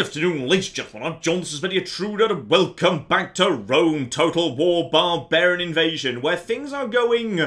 Good afternoon, ladies and gentlemen. I'm John, this is Many A True Nerd, and welcome back to Rome Total War Barbarian Invasion, where things are going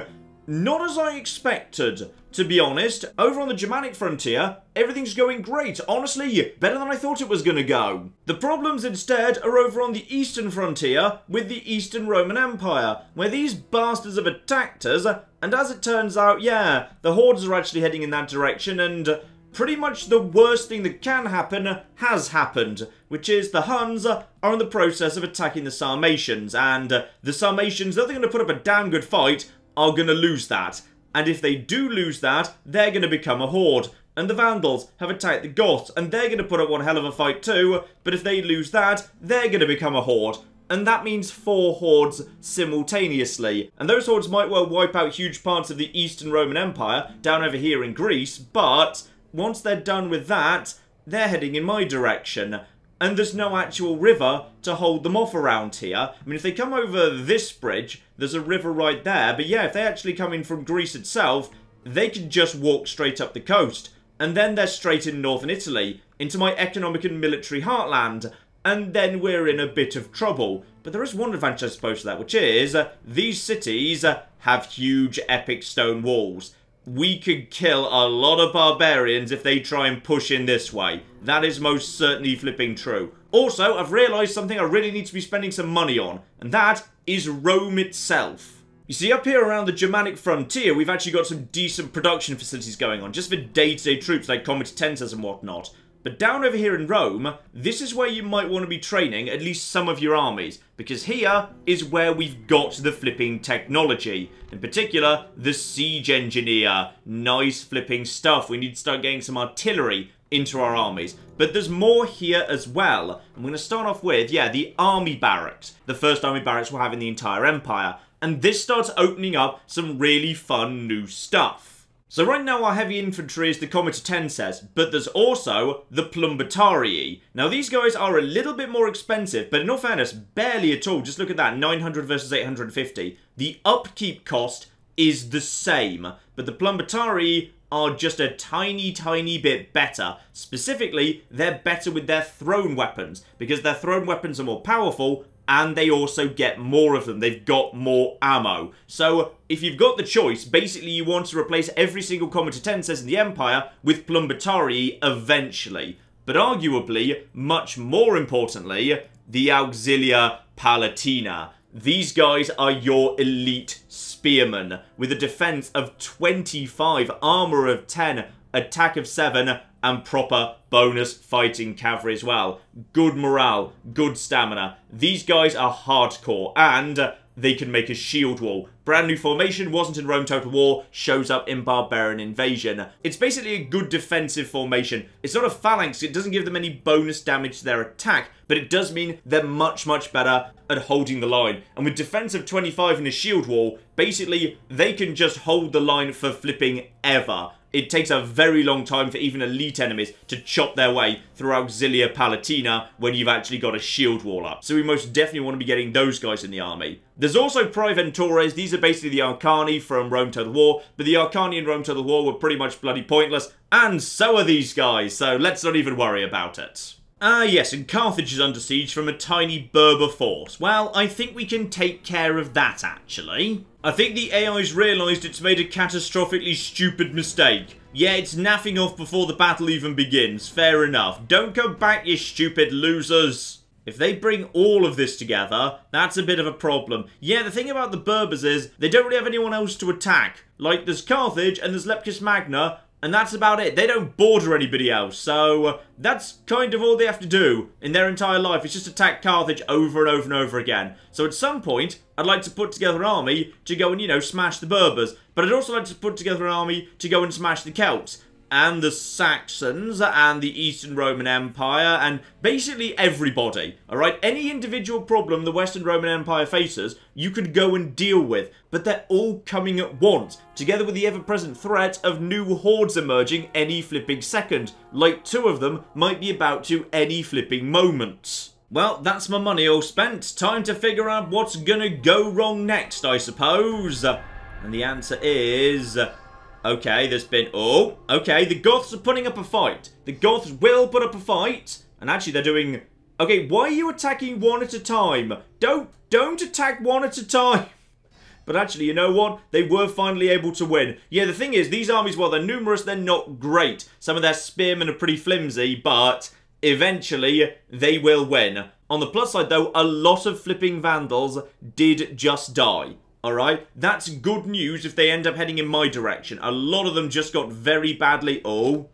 not as I expected. To be honest, over on the Germanic frontier, everything's going great. Honestly, better than I thought it was going to go. The problems instead are over on the eastern frontier with the Eastern Roman Empire, where these bastards have attacked us, and as it turns out, yeah, the hordes are actually heading in that direction, and pretty much the worst thing that can happen has happened, which is the Huns are in the process of attacking the Sarmatians, and the Sarmatians, though they're going to put up a damn good fight, are going to lose that. And if they do lose that, they're going to become a horde. And the Vandals have attacked the Goths, and they're going to put up one hell of a fight too, but if they lose that, they're going to become a horde and that means four hordes simultaneously. And those hordes might well wipe out huge parts of the Eastern Roman Empire down over here in Greece, but once they're done with that, they're heading in my direction. And there's no actual river to hold them off around here. I mean, if they come over this bridge, there's a river right there. But yeah, if they actually come in from Greece itself, they can just walk straight up the coast. And then they're straight in northern Italy, into my economic and military heartland. And then we're in a bit of trouble. But there is one advantage, I suppose, to that, which is uh, these cities uh, have huge epic stone walls we could kill a lot of barbarians if they try and push in this way. That is most certainly flipping true. Also, I've realised something I really need to be spending some money on, and that is Rome itself. You see, up here around the Germanic frontier, we've actually got some decent production facilities going on, just for day-to-day -day troops like comitatenses and whatnot. But down over here in Rome, this is where you might want to be training at least some of your armies, because here is where we've got the flipping technology. In particular, the siege engineer. Nice flipping stuff. We need to start getting some artillery into our armies. But there's more here as well. I'm going to start off with, yeah, the army barracks. The first army barracks we'll have in the entire empire. And this starts opening up some really fun new stuff. So right now our heavy infantry is the comitatenses, but there's also the Plumbatarii. Now these guys are a little bit more expensive, but in all fairness, barely at all. Just look at that, 900 versus 850. The upkeep cost is the same, but the Plumbatarii are just a tiny, tiny bit better. Specifically, they're better with their thrown weapons, because their thrown weapons are more powerful, and they also get more of them. They've got more ammo. So if you've got the choice, basically you want to replace every single comitatenses says in the Empire with Plumbatarii eventually. But arguably, much more importantly, the Auxilia Palatina. These guys are your elite spearmen with a defense of 25, armor of 10, attack of 7, and proper bonus fighting cavalry as well. Good morale, good stamina. These guys are hardcore, and they can make a shield wall. Brand new formation, wasn't in Rome Total War, shows up in Barbarian Invasion. It's basically a good defensive formation. It's not a phalanx, it doesn't give them any bonus damage to their attack, but it does mean they're much, much better at holding the line. And with defense of 25 and a shield wall, basically, they can just hold the line for flipping ever it takes a very long time for even elite enemies to chop their way through Auxilia Palatina when you've actually got a shield wall up. So we most definitely want to be getting those guys in the army. There's also Praeventores. These are basically the Arcani from Rome Total War, but the Arcani in Rome Total War were pretty much bloody pointless, and so are these guys, so let's not even worry about it. Ah yes, and Carthage is under siege from a tiny Berber force. Well, I think we can take care of that, actually. I think the AI's realised it's made a catastrophically stupid mistake. Yeah, it's naffing off before the battle even begins. Fair enough. Don't go back, you stupid losers. If they bring all of this together, that's a bit of a problem. Yeah, the thing about the Berbers is, they don't really have anyone else to attack. Like, there's Carthage and there's Leptis Magna, and that's about it. They don't border anybody else, so that's kind of all they have to do in their entire life. It's just attack Carthage over and over and over again. So at some point, I'd like to put together an army to go and, you know, smash the Berbers. But I'd also like to put together an army to go and smash the Celts and the Saxons and the Eastern Roman Empire and basically everybody. Alright, any individual problem the Western Roman Empire faces, you could go and deal with, but they're all coming at once, together with the ever-present threat of new hordes emerging any flipping second, like two of them might be about to any flipping moment. Well, that's my money all spent. Time to figure out what's gonna go wrong next, I suppose. And the answer is... Okay, there's been... Oh, okay, the Goths are putting up a fight. The Goths will put up a fight. And actually, they're doing... Okay, why are you attacking one at a time? Don't, don't attack one at a time. But actually, you know what? They were finally able to win. Yeah, the thing is, these armies, while they're numerous, they're not great. Some of their spearmen are pretty flimsy, but eventually they will win. On the plus side, though, a lot of flipping Vandals did just die. Alright? That's good news if they end up heading in my direction. A lot of them just got very badly... Oh.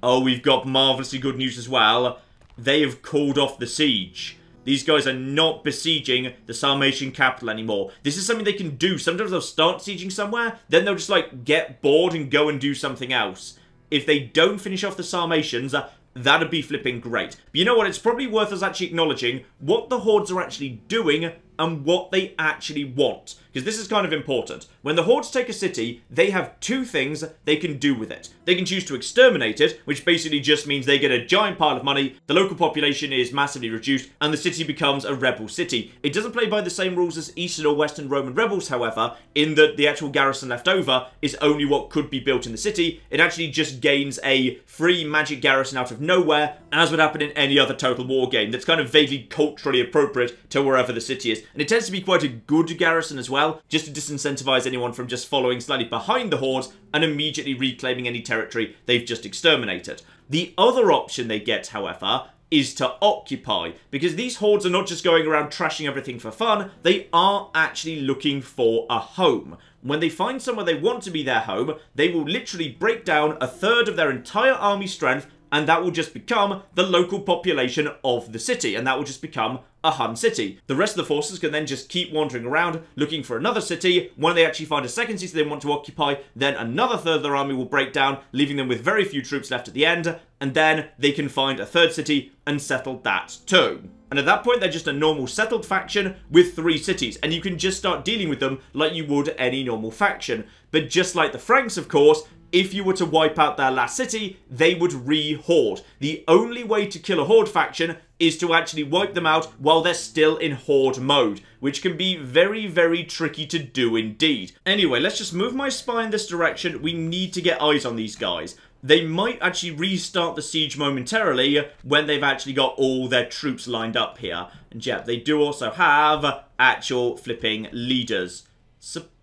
Oh, we've got marvellously good news as well. They have called off the siege. These guys are not besieging the Sarmatian capital anymore. This is something they can do. Sometimes they'll start sieging somewhere, then they'll just, like, get bored and go and do something else. If they don't finish off the Sarmatians, that'd be flipping great. But you know what? It's probably worth us actually acknowledging what the Hordes are actually doing and what they actually want. Because this is kind of important. When the Hordes take a city, they have two things they can do with it. They can choose to exterminate it, which basically just means they get a giant pile of money, the local population is massively reduced, and the city becomes a rebel city. It doesn't play by the same rules as Eastern or Western Roman rebels, however, in that the actual garrison left over is only what could be built in the city. It actually just gains a free magic garrison out of nowhere, as would happen in any other Total War game that's kind of vaguely culturally appropriate to wherever the city is. And it tends to be quite a good garrison as well, just to disincentivize anyone from just following slightly behind the hordes and immediately reclaiming any territory they've just exterminated. The other option they get, however, is to occupy, because these hordes are not just going around trashing everything for fun, they are actually looking for a home. When they find somewhere they want to be their home, they will literally break down a third of their entire army strength and that will just become the local population of the city, and that will just become a Hun city. The rest of the forces can then just keep wandering around, looking for another city. When they actually find a second city they want to occupy, then another third of their army will break down, leaving them with very few troops left at the end, and then they can find a third city and settle that too. And at that point, they're just a normal settled faction with three cities, and you can just start dealing with them like you would any normal faction. But just like the Franks, of course, if you were to wipe out their last city, they would re-horde. The only way to kill a horde faction is to actually wipe them out while they're still in horde mode, which can be very, very tricky to do indeed. Anyway, let's just move my spy in this direction. We need to get eyes on these guys. They might actually restart the siege momentarily when they've actually got all their troops lined up here. And yeah, they do also have actual flipping leaders.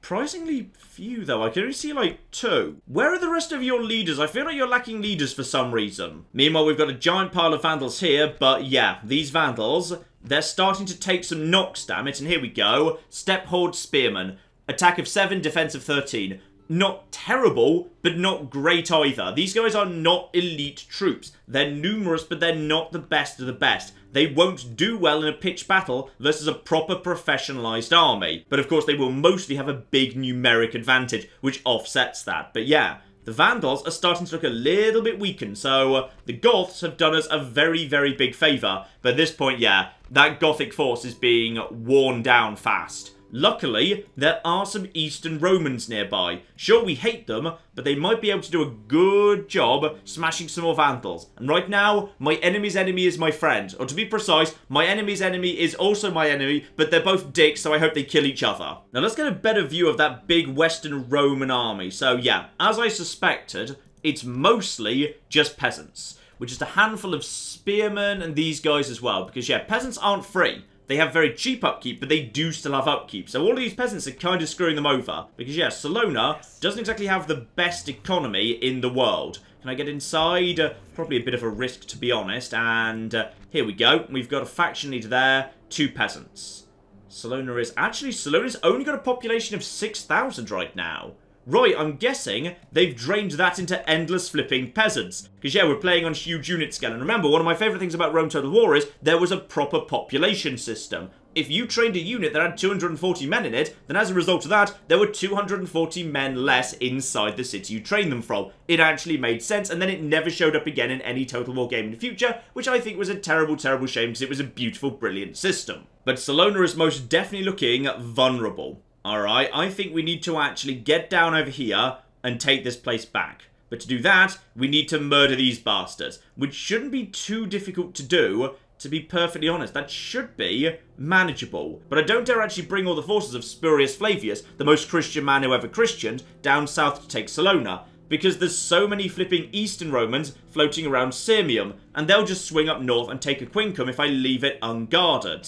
Surprisingly few, though. I can only see, like, two. Where are the rest of your leaders? I feel like you're lacking leaders for some reason. Meanwhile, we've got a giant pile of Vandals here, but yeah, these Vandals, they're starting to take some knocks, damn it. and here we go. Steppe Horde Spearman. Attack of 7, defense of 13 not terrible, but not great either. These guys are not elite troops. They're numerous, but they're not the best of the best. They won't do well in a pitched battle versus a proper professionalized army. But of course, they will mostly have a big numeric advantage, which offsets that. But yeah, the Vandals are starting to look a little bit weakened, so uh, the Goths have done us a very, very big favour. But at this point, yeah, that Gothic force is being worn down fast. Luckily, there are some Eastern Romans nearby. Sure, we hate them, but they might be able to do a good job smashing some more Vandals. And right now, my enemy's enemy is my friend. Or to be precise, my enemy's enemy is also my enemy, but they're both dicks, so I hope they kill each other. Now let's get a better view of that big Western Roman army. So yeah, as I suspected, it's mostly just peasants. Which is a handful of spearmen and these guys as well. Because yeah, peasants aren't free. They have very cheap upkeep, but they do still have upkeep. So all of these peasants are kind of screwing them over. Because, yes, Salona doesn't exactly have the best economy in the world. Can I get inside? Uh, probably a bit of a risk, to be honest. And uh, here we go. We've got a faction leader there, two peasants. Salona is... Actually, Salona's only got a population of 6,000 right now. Right, I'm guessing they've drained that into endless flipping peasants. Because yeah, we're playing on huge unit scale. And remember, one of my favourite things about Rome Total War is there was a proper population system. If you trained a unit that had 240 men in it, then as a result of that, there were 240 men less inside the city you trained them from. It actually made sense, and then it never showed up again in any Total War game in the future, which I think was a terrible, terrible shame because it was a beautiful, brilliant system. But Salona is most definitely looking vulnerable. Alright, I think we need to actually get down over here and take this place back. But to do that, we need to murder these bastards, which shouldn't be too difficult to do, to be perfectly honest. That should be manageable. But I don't dare actually bring all the forces of Spurius Flavius, the most Christian man who ever Christianed, down south to take Salona. because there's so many flipping Eastern Romans floating around Sirmium, and they'll just swing up north and take Aquincum if I leave it unguarded.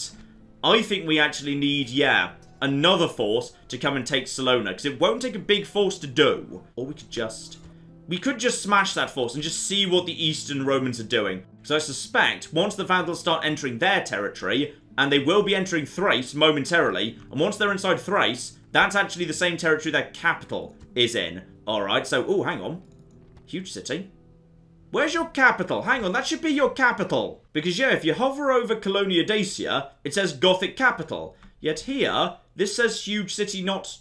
I think we actually need, yeah, another force to come and take Salona, because it won't take a big force to do. Or we could just... We could just smash that force and just see what the Eastern Romans are doing. Because I suspect, once the Vandals start entering their territory, and they will be entering Thrace momentarily, and once they're inside Thrace, that's actually the same territory their capital is in. Alright, so, oh, hang on. Huge city. Where's your capital? Hang on, that should be your capital. Because, yeah, if you hover over Colonia Dacia, it says Gothic capital. Yet here, this says huge city, not...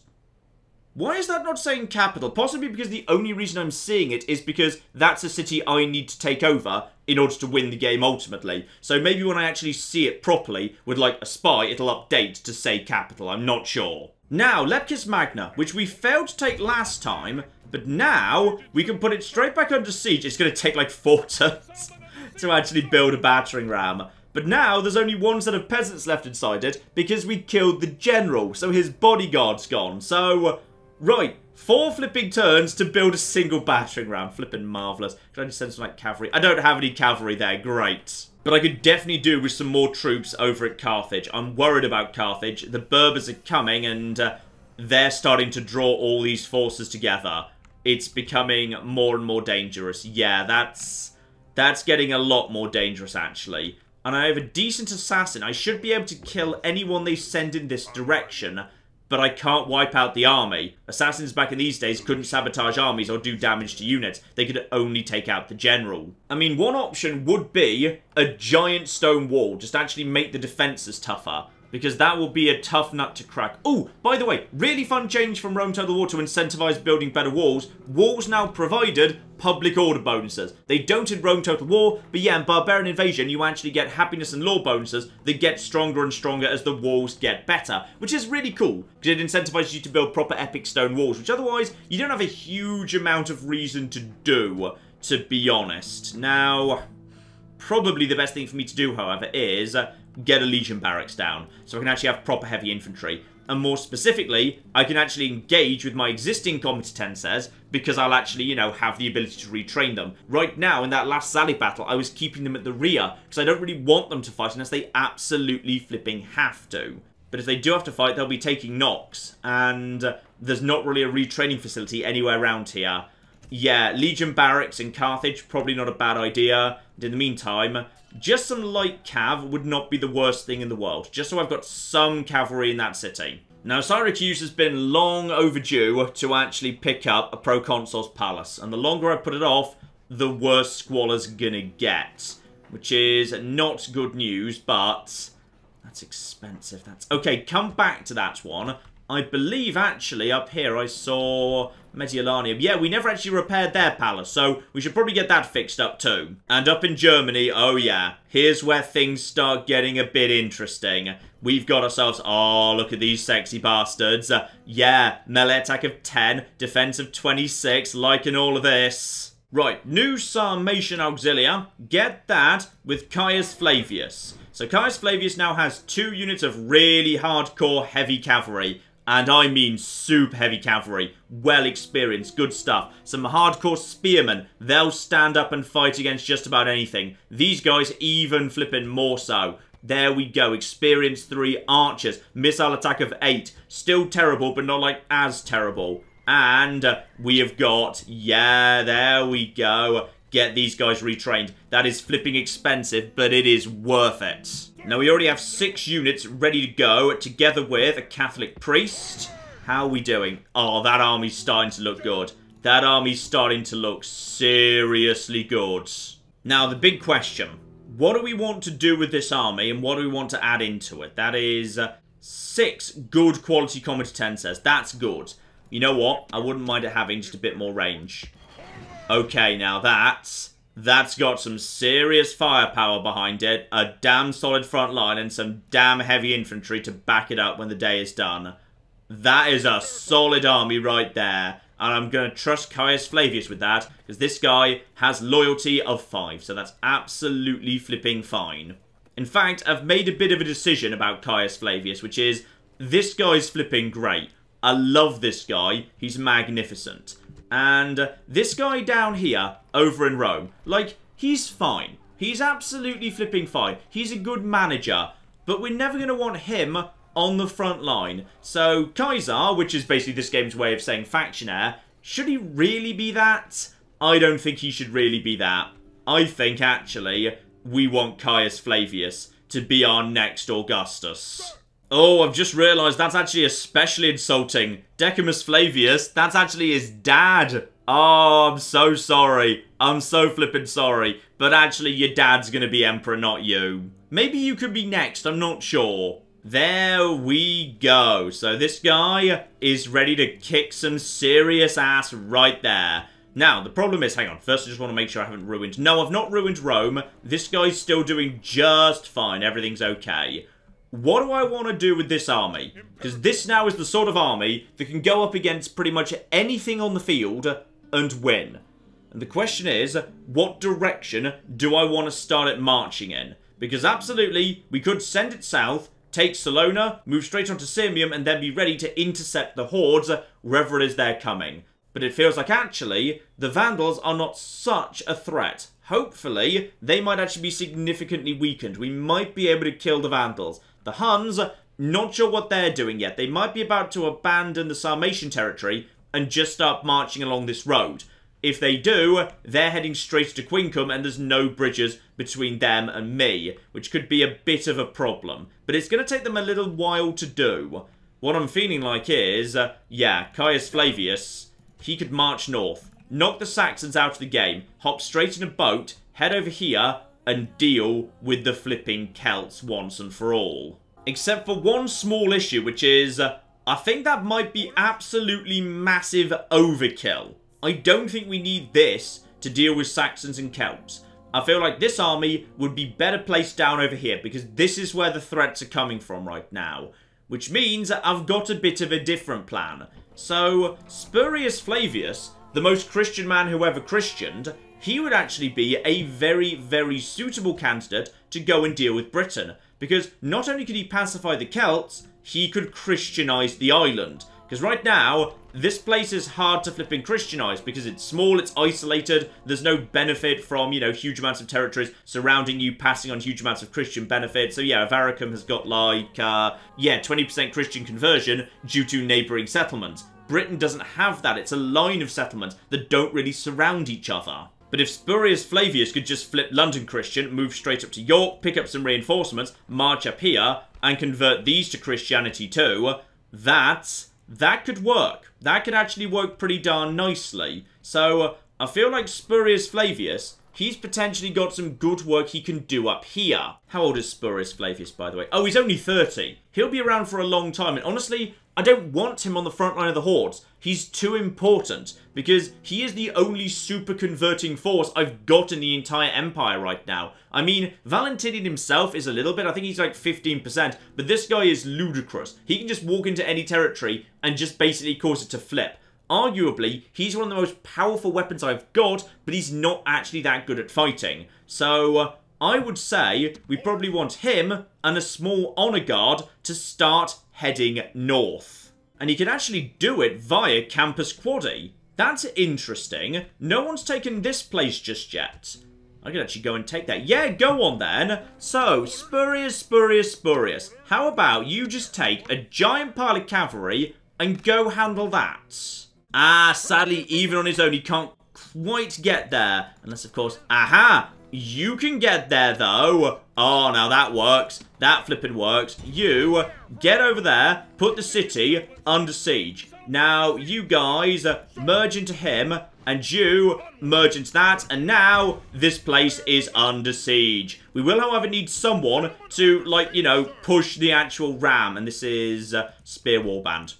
Why is that not saying capital? Possibly because the only reason I'm seeing it is because that's a city I need to take over in order to win the game ultimately. So maybe when I actually see it properly with like a spy, it'll update to say capital. I'm not sure. Now, Leptis Magna, which we failed to take last time, but now we can put it straight back under siege. It's going to take like four turns to actually build a battering ram. But now there's only one set of peasants left inside it because we killed the general, so his bodyguard's gone. So, right, four flipping turns to build a single battering ram. Flipping marvellous. Can I just send some like cavalry? I don't have any cavalry there, great. But I could definitely do with some more troops over at Carthage. I'm worried about Carthage. The Berbers are coming and uh, they're starting to draw all these forces together. It's becoming more and more dangerous. Yeah, that's... That's getting a lot more dangerous, actually and I have a decent assassin, I should be able to kill anyone they send in this direction, but I can't wipe out the army. Assassins back in these days couldn't sabotage armies or do damage to units. They could only take out the general. I mean, one option would be a giant stone wall, just actually make the defences tougher because that will be a tough nut to crack. Oh, by the way, really fun change from Rome Total War to incentivize building better walls. Walls now provided public order bonuses. They don't in Rome Total War, but yeah, in Barbarian Invasion, you actually get happiness and law bonuses that get stronger and stronger as the walls get better, which is really cool, because it incentivizes you to build proper epic stone walls, which otherwise you don't have a huge amount of reason to do, to be honest. Now, probably the best thing for me to do, however, is get a Legion barracks down, so I can actually have proper heavy infantry. And more specifically, I can actually engage with my existing comitatenses because I'll actually, you know, have the ability to retrain them. Right now, in that last Sally battle, I was keeping them at the rear because I don't really want them to fight unless they absolutely flipping have to. But if they do have to fight, they'll be taking knocks, and there's not really a retraining facility anywhere around here. Yeah, Legion barracks in Carthage, probably not a bad idea. And in the meantime, just some light cav would not be the worst thing in the world, just so I've got some cavalry in that city. Now, Syracuse has been long overdue to actually pick up a proconsul's palace, and the longer I put it off, the worse Squalor's gonna get. Which is not good news, but that's expensive. That's Okay, come back to that one. I believe, actually, up here I saw Mediolanum. Yeah, we never actually repaired their palace, so we should probably get that fixed up too. And up in Germany, oh yeah, here's where things start getting a bit interesting. We've got ourselves, oh, look at these sexy bastards. Uh, yeah, melee attack of 10, defense of 26, liking all of this. Right, new Sarmatian Auxilia. Get that with Caius Flavius. So Caius Flavius now has two units of really hardcore heavy cavalry. And I mean super heavy cavalry, well experienced, good stuff. Some hardcore spearmen, they'll stand up and fight against just about anything. These guys even flipping more so. There we go, experience 3 archers, missile attack of 8. Still terrible, but not like as terrible. And we have got, yeah, there we go. Get these guys retrained. That is flipping expensive, but it is worth it. Now, we already have six units ready to go, together with a Catholic priest. How are we doing? Oh, that army's starting to look good. That army's starting to look seriously good. Now, the big question. What do we want to do with this army, and what do we want to add into it? That is uh, six good quality combat comitatenses. That's good. You know what? I wouldn't mind it having just a bit more range. Okay, now that's that's got some serious firepower behind it, a damn solid front line, and some damn heavy infantry to back it up when the day is done. That is a solid army right there. And I'm going to trust Caius Flavius with that, because this guy has loyalty of 5, so that's absolutely flipping fine. In fact, I've made a bit of a decision about Caius Flavius, which is, this guy's flipping great. I love this guy. He's magnificent. And this guy down here, over in Rome, like, he's fine. He's absolutely flipping fine. He's a good manager. But we're never going to want him on the front line. So, Caesar, which is basically this game's way of saying faction heir, should he really be that? I don't think he should really be that. I think, actually, we want Caius Flavius to be our next Augustus. Oh, I've just realised that's actually especially insulting. Decimus Flavius, that's actually his dad. Oh, I'm so sorry. I'm so flippin' sorry. But actually, your dad's gonna be Emperor, not you. Maybe you could be next, I'm not sure. There we go. So this guy is ready to kick some serious ass right there. Now, the problem is, hang on, first I just want to make sure I haven't ruined... No, I've not ruined Rome. This guy's still doing just fine. Everything's okay. What do I want to do with this army? Because this now is the sort of army that can go up against pretty much anything on the field and win. And the question is, what direction do I want to start it marching in? Because absolutely, we could send it south, take Salona, move straight onto Sirmium, and then be ready to intercept the hordes wherever it is they're coming. But it feels like actually, the Vandals are not such a threat. Hopefully, they might actually be significantly weakened. We might be able to kill the Vandals. The Huns, not sure what they're doing yet. They might be about to abandon the Sarmatian territory and just start marching along this road. If they do, they're heading straight to Quincum and there's no bridges between them and me, which could be a bit of a problem. But it's going to take them a little while to do. What I'm feeling like is, uh, yeah, Caius Flavius, he could march north, knock the Saxons out of the game, hop straight in a boat, head over here, and deal with the flipping Celts once and for all. Except for one small issue, which is, uh, I think that might be absolutely massive overkill. I don't think we need this to deal with Saxons and Celts. I feel like this army would be better placed down over here because this is where the threats are coming from right now. Which means I've got a bit of a different plan. So, Spurius Flavius, the most Christian man who ever Christianed, he would actually be a very, very suitable candidate to go and deal with Britain. Because not only could he pacify the Celts, he could Christianize the island. Because right now, this place is hard to flip and Christianize because it's small, it's isolated, there's no benefit from, you know, huge amounts of territories surrounding you passing on huge amounts of Christian benefit. So yeah, Avaricum has got like, uh, yeah, 20% Christian conversion due to neighbouring settlements. Britain doesn't have that, it's a line of settlements that don't really surround each other. But if Spurius Flavius could just flip London Christian, move straight up to York, pick up some reinforcements, march up here, and convert these to Christianity too, that, that could work. That could actually work pretty darn nicely. So, I feel like Spurius Flavius, he's potentially got some good work he can do up here. How old is Spurius Flavius, by the way? Oh, he's only 30. He'll be around for a long time, and honestly, I don't want him on the front line of the Hordes. He's too important, because he is the only super converting force I've got in the entire Empire right now. I mean, Valentinian himself is a little bit, I think he's like 15%, but this guy is ludicrous. He can just walk into any territory and just basically cause it to flip. Arguably, he's one of the most powerful weapons I've got, but he's not actually that good at fighting. So, uh, I would say we probably want him and a small honor guard to start heading north. And he can actually do it via Campus Quadi. That's interesting. No one's taken this place just yet. I could actually go and take that. Yeah, go on then. So, Spurius, Spurius, Spurius. How about you just take a giant pile of cavalry and go handle that? Ah, sadly, even on his own, he can't quite get there. Unless, of course, aha! You can get there, though. Oh, now that works. That flipping works. You get over there, put the city under siege. Now, you guys merge into him, and you merge into that, and now this place is under siege. We will, however, need someone to, like, you know, push the actual ram, and this is uh, Spear Warband.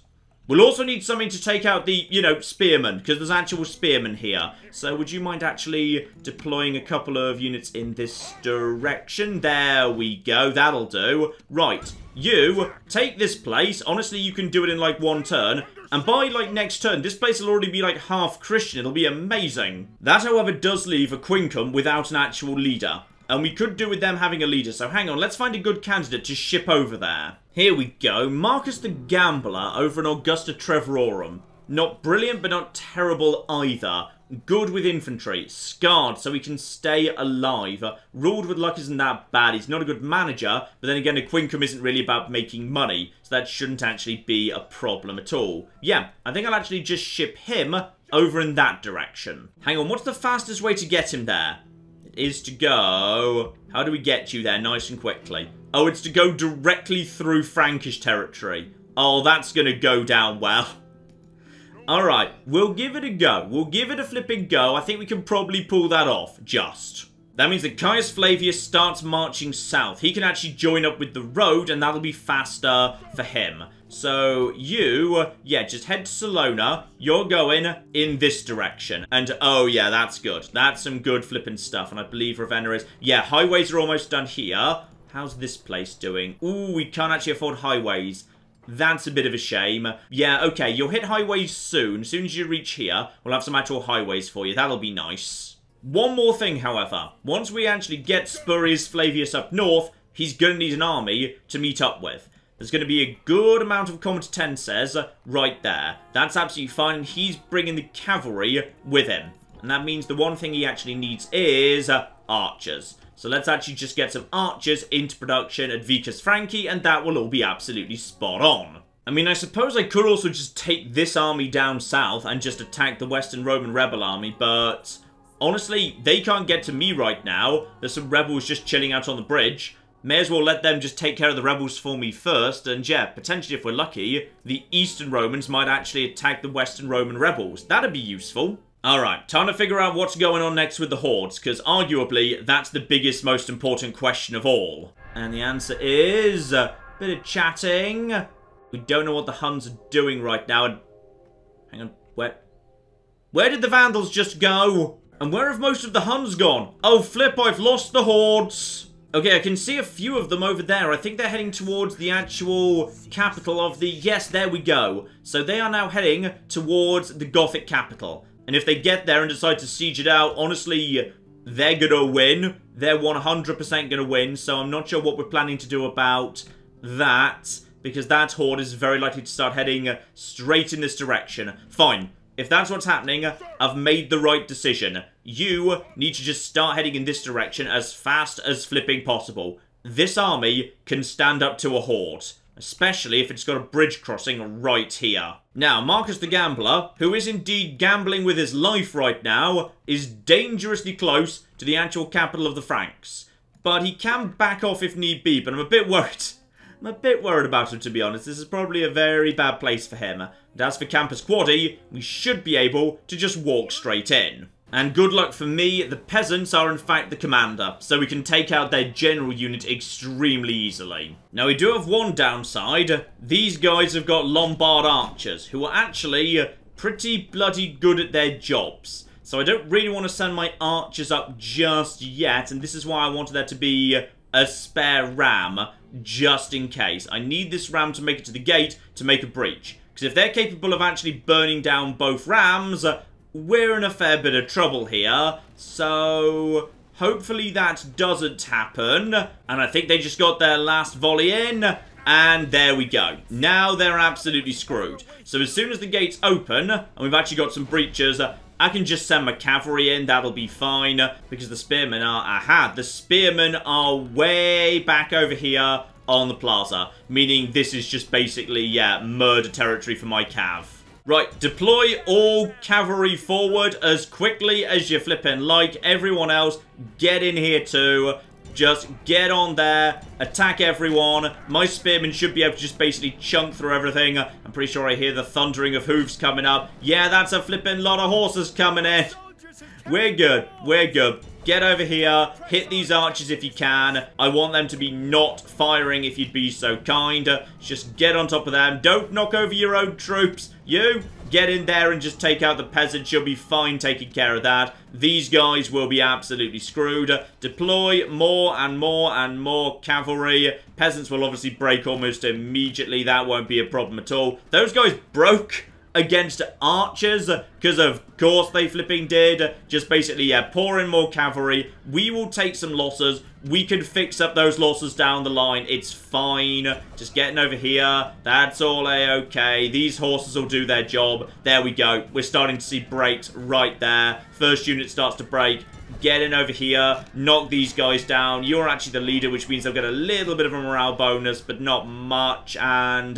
We'll also need something to take out the, you know, spearmen, because there's actual spearmen here. So would you mind actually deploying a couple of units in this direction? There we go, that'll do. Right, you take this place. Honestly, you can do it in like one turn. And by like next turn, this place will already be like half Christian. It'll be amazing. That, however, does leave Aquincum without an actual leader. And we could do with them having a leader. So hang on, let's find a good candidate to ship over there. Here we go. Marcus the Gambler over in Augusta Trevorum. Not brilliant, but not terrible either. Good with infantry. Scarred, so he can stay alive. Ruled with luck isn't that bad. He's not a good manager, but then again, Aquincum isn't really about making money, so that shouldn't actually be a problem at all. Yeah, I think I'll actually just ship him over in that direction. Hang on, what's the fastest way to get him there? Is to go... How do we get you there nice and quickly? Oh, it's to go directly through Frankish territory. Oh, that's going to go down well. Alright, we'll give it a go. We'll give it a flipping go. I think we can probably pull that off, just. That means that Caius Flavius starts marching south. He can actually join up with the road, and that'll be faster for him. So, you, yeah, just head to Salona. You're going in this direction. And, oh, yeah, that's good. That's some good flipping stuff, and I believe Ravenna is... Yeah, highways are almost done here. How's this place doing? Ooh, we can't actually afford highways. That's a bit of a shame. Yeah, okay, you'll hit highways soon. As soon as you reach here, we'll have some actual highways for you. That'll be nice. One more thing, however. Once we actually get Spurius Flavius up north, he's going to need an army to meet up with. There's going to be a good amount of comitatenses right there. That's absolutely fine, he's bringing the cavalry with him. And that means the one thing he actually needs is uh, archers. So let's actually just get some archers into production at Vicus Franki, and that will all be absolutely spot on. I mean, I suppose I could also just take this army down south and just attack the Western Roman rebel army, but... Honestly, they can't get to me right now. There's some rebels just chilling out on the bridge. May as well let them just take care of the rebels for me first, and yeah, potentially if we're lucky, the Eastern Romans might actually attack the Western Roman rebels. That'd be useful. Alright, time to figure out what's going on next with the Hordes, because arguably, that's the biggest, most important question of all. And the answer is... a uh, bit of chatting. We don't know what the Huns are doing right now. Hang on, where... Where did the Vandals just go? And where have most of the Huns gone? Oh, flip, I've lost the Hordes. Okay, I can see a few of them over there. I think they're heading towards the actual capital of the... Yes, there we go. So they are now heading towards the Gothic capital. And if they get there and decide to siege it out, honestly, they're gonna win. They're 100% gonna win, so I'm not sure what we're planning to do about that, because that horde is very likely to start heading straight in this direction. Fine. If that's what's happening, I've made the right decision. You need to just start heading in this direction as fast as flipping possible. This army can stand up to a horde. Especially if it's got a bridge crossing right here. Now, Marcus the Gambler, who is indeed gambling with his life right now, is dangerously close to the actual capital of the Franks. But he can back off if need be, but I'm a bit worried. I'm a bit worried about him, to be honest. This is probably a very bad place for him. And as for Campus Quadi, we should be able to just walk straight in. And good luck for me, the peasants are in fact the commander, so we can take out their general unit extremely easily. Now we do have one downside, these guys have got Lombard archers, who are actually pretty bloody good at their jobs. So I don't really want to send my archers up just yet, and this is why I wanted there to be a spare ram, just in case. I need this ram to make it to the gate to make a breach. Because if they're capable of actually burning down both rams, we're in a fair bit of trouble here. So hopefully that doesn't happen. And I think they just got their last volley in. And there we go. Now they're absolutely screwed. So as soon as the gates open, and we've actually got some breaches, I can just send my cavalry in, that'll be fine, because the spearmen are, aha, the spearmen are way back over here on the plaza, meaning this is just basically, yeah, murder territory for my cav. Right, deploy all cavalry forward as quickly as you flipping like. Everyone else, get in here too. Just get on there, attack everyone. My spearmen should be able to just basically chunk through everything. I'm pretty sure I hear the thundering of hooves coming up. Yeah, that's a flipping lot of horses coming in. We're good. We're good. Get over here, hit these archers if you can. I want them to be not firing if you'd be so kind. Just get on top of them. Don't knock over your own troops. You, get in there and just take out the peasants. You'll be fine taking care of that. These guys will be absolutely screwed. Deploy more and more and more cavalry. Peasants will obviously break almost immediately. That won't be a problem at all. Those guys broke against archers, because of course they flipping did. Just basically, yeah, pour in more cavalry. We will take some losses. We can fix up those losses down the line. It's fine. Just getting over here. That's all a-okay. These horses will do their job. There we go. We're starting to see breaks right there. First unit starts to break get in over here, knock these guys down. You're actually the leader, which means they'll get a little bit of a morale bonus, but not much. And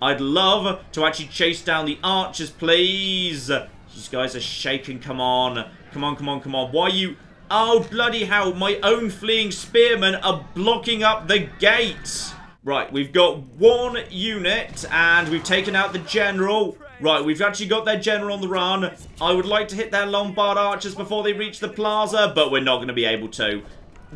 I'd love to actually chase down the archers, please. These guys are shaking. Come on. Come on, come on, come on. Why are you... Oh, bloody hell. My own fleeing spearmen are blocking up the gates. Right, we've got one unit, and we've taken out the general. Right, we've actually got their general on the run. I would like to hit their Lombard archers before they reach the plaza, but we're not going to be able to.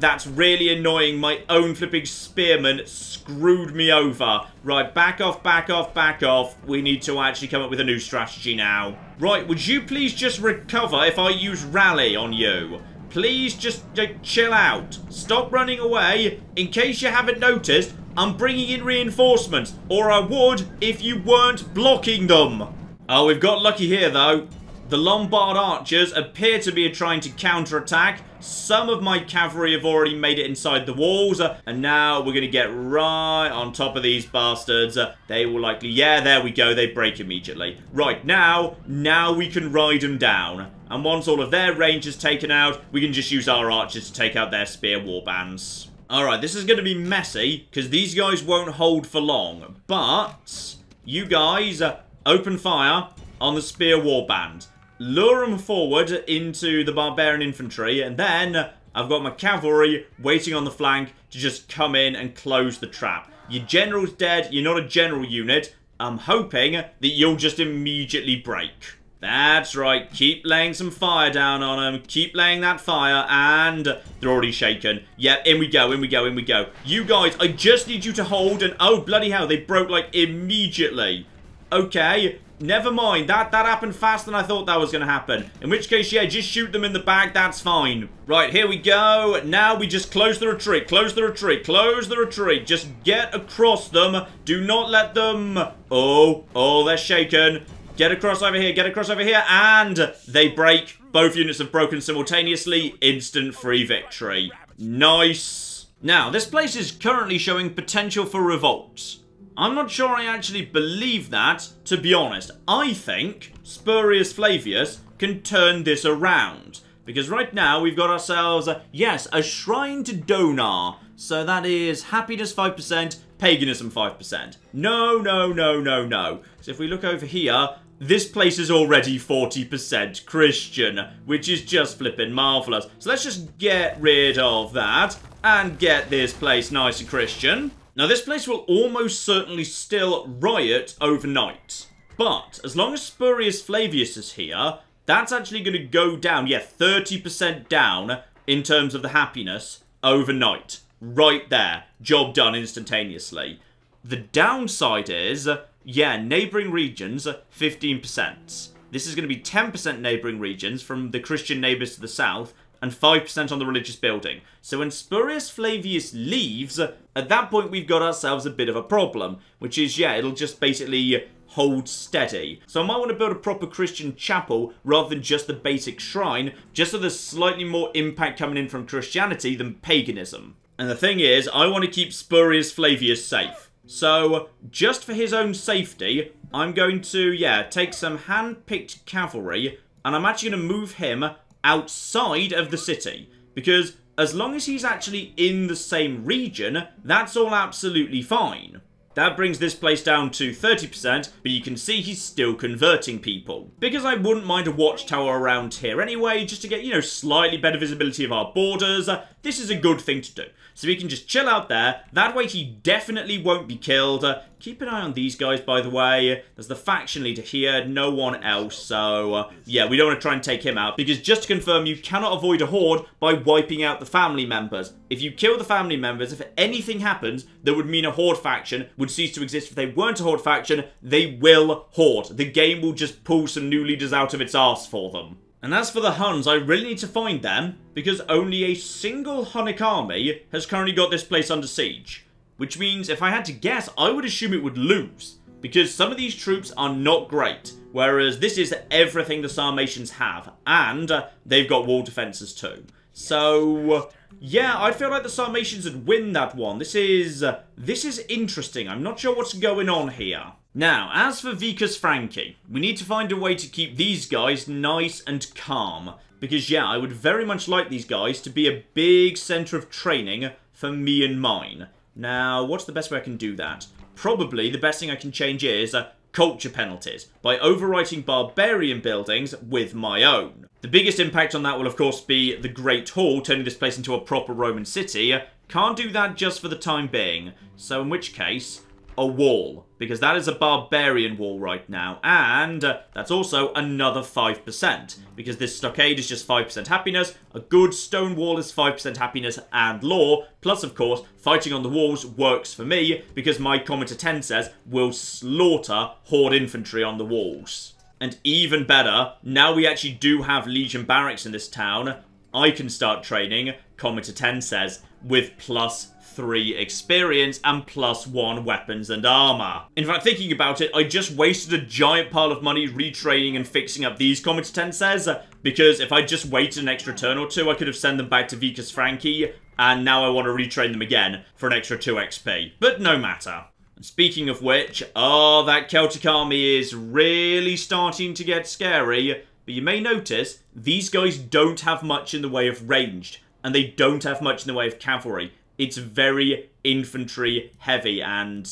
That's really annoying. My own flipping spearman screwed me over. Right, back off, back off, back off. We need to actually come up with a new strategy now. Right, would you please just recover if I use rally on you? Please just uh, chill out. Stop running away. In case you haven't noticed, I'm bringing in reinforcements, or I would if you weren't blocking them. Oh, we've got lucky here, though. The Lombard archers appear to be trying to counterattack. Some of my cavalry have already made it inside the walls. Uh, and now we're going to get right on top of these bastards. Uh, they will likely... Yeah, there we go. They break immediately. Right, now, now we can ride them down. And once all of their range is taken out, we can just use our archers to take out their spear warbands. Alright, this is going to be messy, because these guys won't hold for long. But, you guys, uh, open fire on the spear warband. Lure them forward into the barbarian infantry, and then I've got my cavalry waiting on the flank to just come in and close the trap. Your general's dead, you're not a general unit. I'm hoping that you'll just immediately break. That's right, keep laying some fire down on them, keep laying that fire, and they're already shaken. Yep, in we go, in we go, in we go. You guys, I just need you to hold, and oh, bloody hell, they broke, like, immediately. Okay, never mind, that, that happened faster than I thought that was going to happen. In which case, yeah, just shoot them in the back, that's fine. Right, here we go. Now we just close the retreat, close the retreat, close the retreat. Just get across them. Do not let them... Oh, oh, they're shaken. Get across over here, get across over here, and they break. Both units have broken simultaneously. Instant free victory. Nice. Now, this place is currently showing potential for revolts. I'm not sure I actually believe that, to be honest. I think Spurius Flavius can turn this around. Because right now we've got ourselves, a, yes, a shrine to Donar. So that is happiness 5%, paganism 5%. No, no, no, no, no. So if we look over here, this place is already 40% Christian, which is just flipping marvellous. So let's just get rid of that and get this place nice and Christian. Now this place will almost certainly still riot overnight. But as long as Spurius Flavius is here, that's actually going to go down, yeah, 30% down in terms of the happiness overnight. Right there. Job done instantaneously. The downside is yeah, neighbouring regions, 15%. This is going to be 10% neighbouring regions from the Christian neighbours to the south, and 5% on the religious building. So when Spurius Flavius leaves, at that point we've got ourselves a bit of a problem, which is, yeah, it'll just basically hold steady. So I might want to build a proper Christian chapel rather than just the basic shrine, just so there's slightly more impact coming in from Christianity than paganism. And the thing is, I want to keep Spurius Flavius safe. So, just for his own safety, I'm going to, yeah, take some hand-picked cavalry, and I'm actually going to move him outside of the city. Because as long as he's actually in the same region, that's all absolutely fine. That brings this place down to 30%, but you can see he's still converting people. Because I wouldn't mind a watchtower around here anyway, just to get, you know, slightly better visibility of our borders, this is a good thing to do. So we can just chill out there, that way he definitely won't be killed. Uh, keep an eye on these guys, by the way. There's the faction leader here, no one else, so uh, yeah, we don't want to try and take him out, because just to confirm, you cannot avoid a horde by wiping out the family members. If you kill the family members, if anything happens that would mean a horde faction would cease to exist if they weren't a horde faction, they will horde. The game will just pull some new leaders out of its arse for them. And as for the Huns, I really need to find them, because only a single Hunnic army has currently got this place under siege. Which means, if I had to guess, I would assume it would lose. because some of these troops are not great, whereas this is everything the Sarmatians have, and uh, they've got wall defenses too. So, yeah, I feel like the Sarmatians would win that one. This is, uh, this is interesting. I'm not sure what's going on here. Now, as for Vicus Franci, we need to find a way to keep these guys nice and calm. Because, yeah, I would very much like these guys to be a big centre of training for me and mine. Now, what's the best way I can do that? Probably the best thing I can change is uh, culture penalties by overwriting barbarian buildings with my own. The biggest impact on that will of course be the Great Hall, turning this place into a proper Roman city. Can't do that just for the time being, so in which case, a wall, because that is a barbarian wall right now, and uh, that's also another 5%, because this stockade is just 5% happiness, a good stone wall is 5% happiness and law, plus of course, fighting on the walls works for me, because my Comitatenses we'll slaughter Horde infantry on the walls. And even better, now we actually do have Legion barracks in this town, I can start training, Comitatenses, with plus 3 experience and plus 1 weapons and armor. In fact, thinking about it, I just wasted a giant pile of money retraining and fixing up these Comitatenses, because if I just waited an extra turn or two, I could have sent them back to Vicus Franki, and now I want to retrain them again for an extra 2 XP. But no matter. Speaking of which, oh, that Celtic army is really starting to get scary. But you may notice, these guys don't have much in the way of ranged, and they don't have much in the way of cavalry. It's very infantry heavy and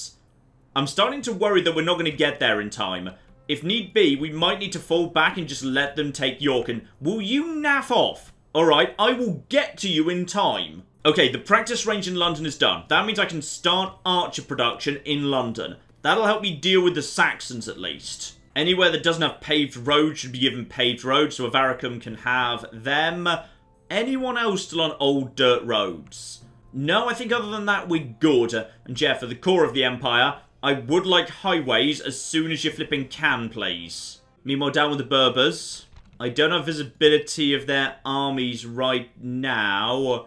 I'm starting to worry that we're not going to get there in time. If need be, we might need to fall back and just let them take York and will you naff off? Alright, I will get to you in time. Okay, the practice range in London is done. That means I can start archer production in London. That'll help me deal with the Saxons at least. Anywhere that doesn't have paved roads should be given paved roads, so Avaricum can have them. Anyone else still on old dirt roads? No, I think other than that, we're good. And yeah, for the core of the Empire, I would like highways as soon as you flipping can, please. Meanwhile, down with the Berbers. I don't have visibility of their armies right now.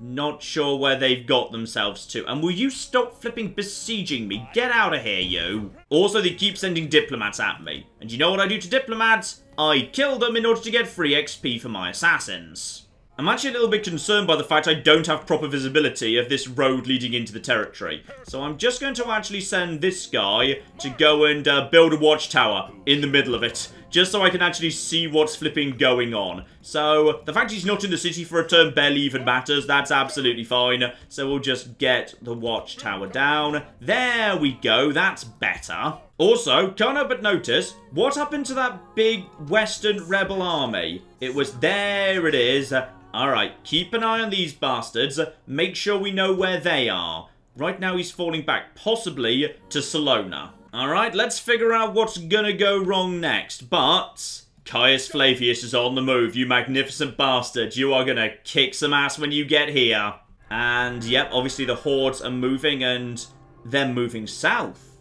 Not sure where they've got themselves to. And will you stop flipping besieging me? Get out of here, you. Also, they keep sending diplomats at me. And you know what I do to diplomats? I kill them in order to get free XP for my assassins. I'm actually a little bit concerned by the fact I don't have proper visibility of this road leading into the territory. So I'm just going to actually send this guy to go and uh, build a watchtower in the middle of it. Just so I can actually see what's flipping going on. So, the fact he's not in the city for a turn barely even matters. That's absolutely fine. So we'll just get the watchtower down. There we go. That's better. Also, can't help but notice, what happened to that big Western rebel army? It was there it is, Alright, keep an eye on these bastards. Make sure we know where they are. Right now he's falling back, possibly to Salona. Alright, let's figure out what's gonna go wrong next. But, Caius Flavius is on the move, you magnificent bastard. You are gonna kick some ass when you get here. And, yep, obviously the hordes are moving and they're moving south.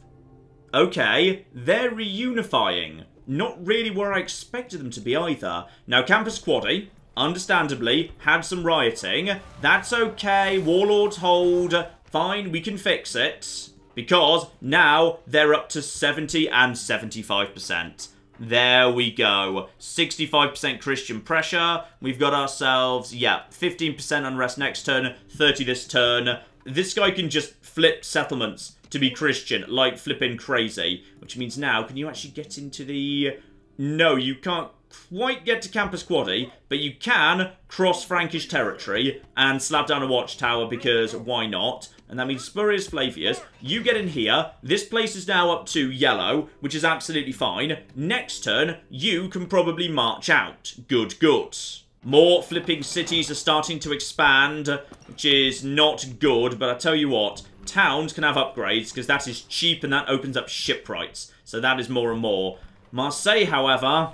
Okay, they're reunifying. Not really where I expected them to be either. Now, Campus Quadi, understandably, had some rioting. That's okay, warlords hold, fine, we can fix it. Because now they're up to 70 and 75%. There we go. 65% Christian pressure. We've got ourselves, yeah, 15% unrest next turn, 30 this turn. This guy can just flip settlements to be Christian, like flipping crazy. Which means now, can you actually get into the... No, you can't quite get to Campus Quadi, but you can cross Frankish territory and slap down a watchtower because why not? And that means Spurius Flavius, you get in here. This place is now up to yellow, which is absolutely fine. Next turn, you can probably march out. Good, good. More flipping cities are starting to expand, which is not good, but I tell you what, towns can have upgrades because that is cheap and that opens up shipwrights. So that is more and more. Marseille, however,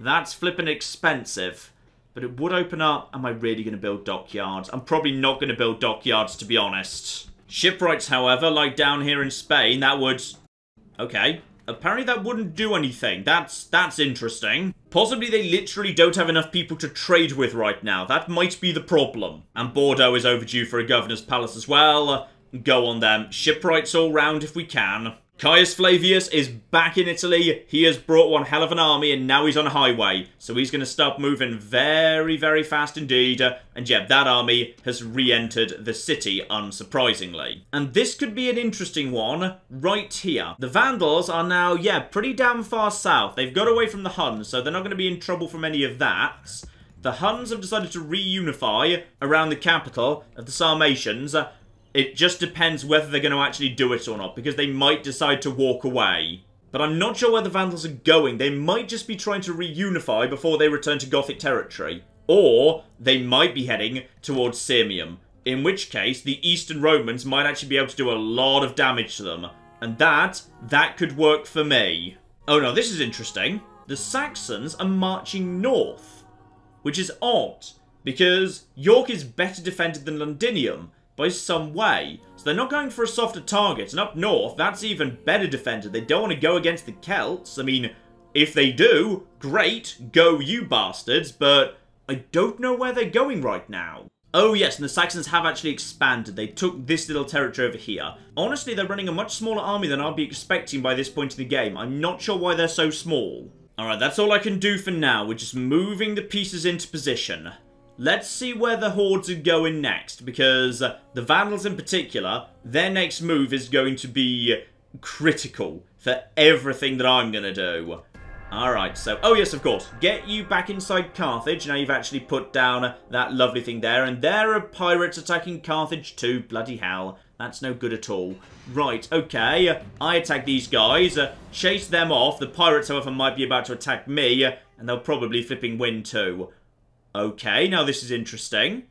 that's flipping expensive. But it would open up... Am I really going to build dockyards? I'm probably not going to build dockyards, to be honest. Shipwrights, however, like down here in Spain, that would... Okay. Apparently that wouldn't do anything. That's that's interesting. Possibly they literally don't have enough people to trade with right now. That might be the problem. And Bordeaux is overdue for a governor's palace as well. Go on them. Shipwrights all round if we can. Caius Flavius is back in Italy. He has brought one hell of an army and now he's on a highway. So he's going to start moving very, very fast indeed. And yeah, that army has re-entered the city, unsurprisingly. And this could be an interesting one right here. The Vandals are now, yeah, pretty damn far south. They've got away from the Huns, so they're not going to be in trouble from any of that. The Huns have decided to reunify around the capital of the Sarmatians, it just depends whether they're going to actually do it or not, because they might decide to walk away. But I'm not sure where the Vandals are going. They might just be trying to reunify before they return to Gothic territory. Or they might be heading towards Sirmium. In which case, the Eastern Romans might actually be able to do a lot of damage to them. And that, that could work for me. Oh no, this is interesting. The Saxons are marching north. Which is odd, because York is better defended than Londinium by some way. So they're not going for a softer target. And up north, that's even better defended. They don't want to go against the Celts. I mean, if they do, great, go you bastards, but I don't know where they're going right now. Oh yes, and the Saxons have actually expanded. They took this little territory over here. Honestly, they're running a much smaller army than I'd be expecting by this point in the game. I'm not sure why they're so small. Alright, that's all I can do for now. We're just moving the pieces into position. Let's see where the Hordes are going next, because the Vandals in particular, their next move is going to be critical for everything that I'm going to do. Alright, so, oh yes, of course, get you back inside Carthage. Now you've actually put down that lovely thing there, and there are pirates attacking Carthage too, bloody hell. That's no good at all. Right, okay, I attack these guys, uh, chase them off. The pirates, however, might be about to attack me, and they'll probably flipping win too. Okay, now this is interesting.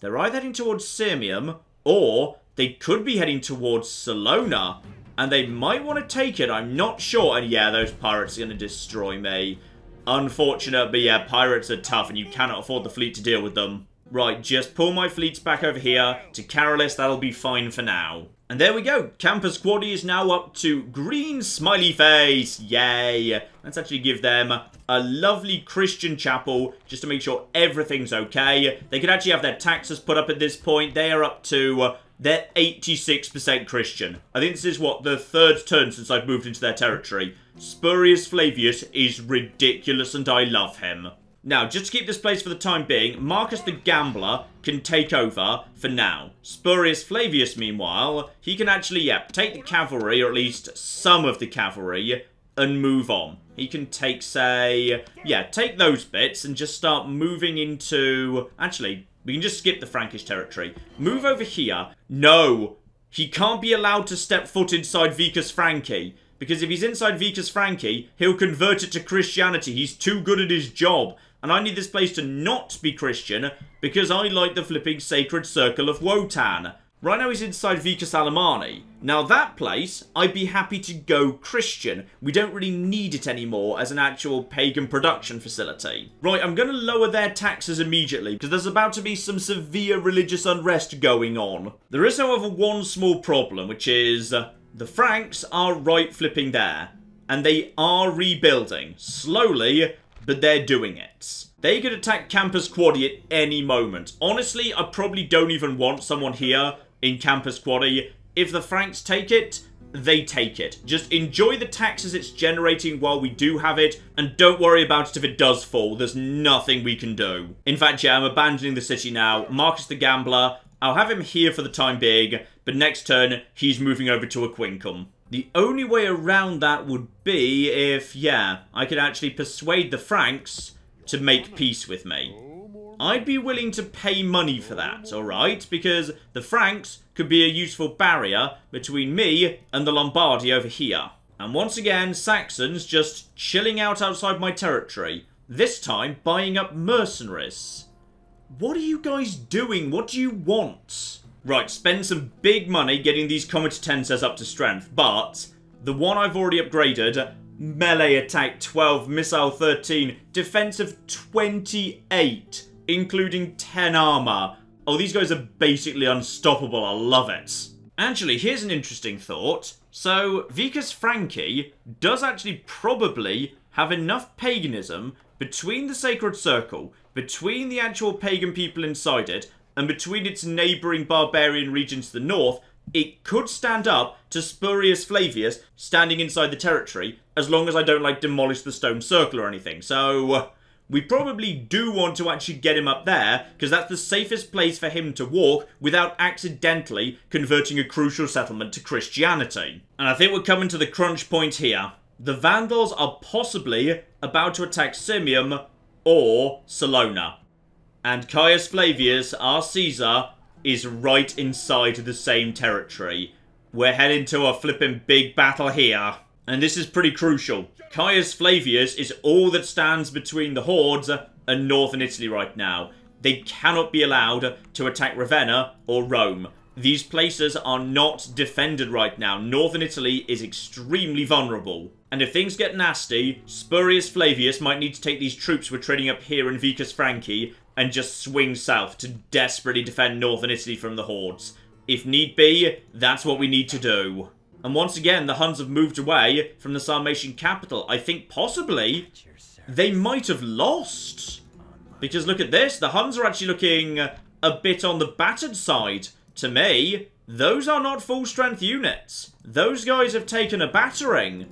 They're either heading towards Sirmium, or they could be heading towards Salona. And they might want to take it, I'm not sure. And yeah, those pirates are going to destroy me. Unfortunate, but yeah, pirates are tough and you cannot afford the fleet to deal with them. Right, just pull my fleets back over here to Caralis, that'll be fine for now. And there we go. Campus Quadi is now up to green smiley face. Yay. Let's actually give them a lovely Christian chapel just to make sure everything's okay. They could actually have their taxes put up at this point. They are up to... Uh, they're 86% Christian. I think this is, what, the third turn since I've moved into their territory. Spurius Flavius is ridiculous and I love him. Now, just to keep this place for the time being, Marcus the Gambler can take over for now. Spurius Flavius, meanwhile, he can actually, yeah, take the cavalry, or at least some of the cavalry, and move on. He can take, say, yeah, take those bits and just start moving into... Actually, we can just skip the Frankish territory. Move over here. No, he can't be allowed to step foot inside Vicus Franki. Because if he's inside Vicus Franki, he'll convert it to Christianity. He's too good at his job. And I need this place to not be Christian because I like the flipping sacred circle of Wotan. Right now he's inside Vicus Alemanni. Now that place, I'd be happy to go Christian. We don't really need it anymore as an actual pagan production facility. Right, I'm going to lower their taxes immediately because there's about to be some severe religious unrest going on. There is however one small problem which is uh, the Franks are right flipping there. And they are rebuilding, slowly but they're doing it. They could attack Campus Quadi at any moment. Honestly, I probably don't even want someone here in Campus Quadi. If the Franks take it, they take it. Just enjoy the taxes it's generating while we do have it, and don't worry about it if it does fall. There's nothing we can do. In fact, yeah, I'm abandoning the city now. Marcus the Gambler, I'll have him here for the time being, but next turn, he's moving over to Aquincum. The only way around that would be if, yeah, I could actually persuade the Franks to make peace with me. I'd be willing to pay money for that, alright? Because the Franks could be a useful barrier between me and the Lombardi over here. And once again, Saxons just chilling out outside my territory. This time, buying up mercenaries. What are you guys doing? What do you want? Right, spend some big money getting these Comitatenses up to strength, but the one I've already upgraded, melee attack 12, missile 13, defensive 28, including 10 armor. Oh, these guys are basically unstoppable, I love it. Actually, here's an interesting thought. So, Vicus Franki does actually probably have enough paganism between the Sacred Circle, between the actual pagan people inside it, and between its neighbouring barbarian regions to the north, it could stand up to Spurius Flavius standing inside the territory, as long as I don't, like, demolish the stone circle or anything. So, we probably do want to actually get him up there, because that's the safest place for him to walk without accidentally converting a crucial settlement to Christianity. And I think we're coming to the crunch point here. The Vandals are possibly about to attack Sirmium or Salona. And Caius Flavius, our Caesar, is right inside the same territory. We're heading to a flipping big battle here. And this is pretty crucial. Caius Flavius is all that stands between the hordes and northern Italy right now. They cannot be allowed to attack Ravenna or Rome. These places are not defended right now. Northern Italy is extremely vulnerable. And if things get nasty, Spurius Flavius might need to take these troops we're trading up here in Vicus Franki and just swing south to desperately defend northern Italy from the hordes. If need be, that's what we need to do. And once again, the Huns have moved away from the Sarmatian capital. I think possibly they might have lost. Because look at this, the Huns are actually looking a bit on the battered side. To me, those are not full-strength units. Those guys have taken a battering.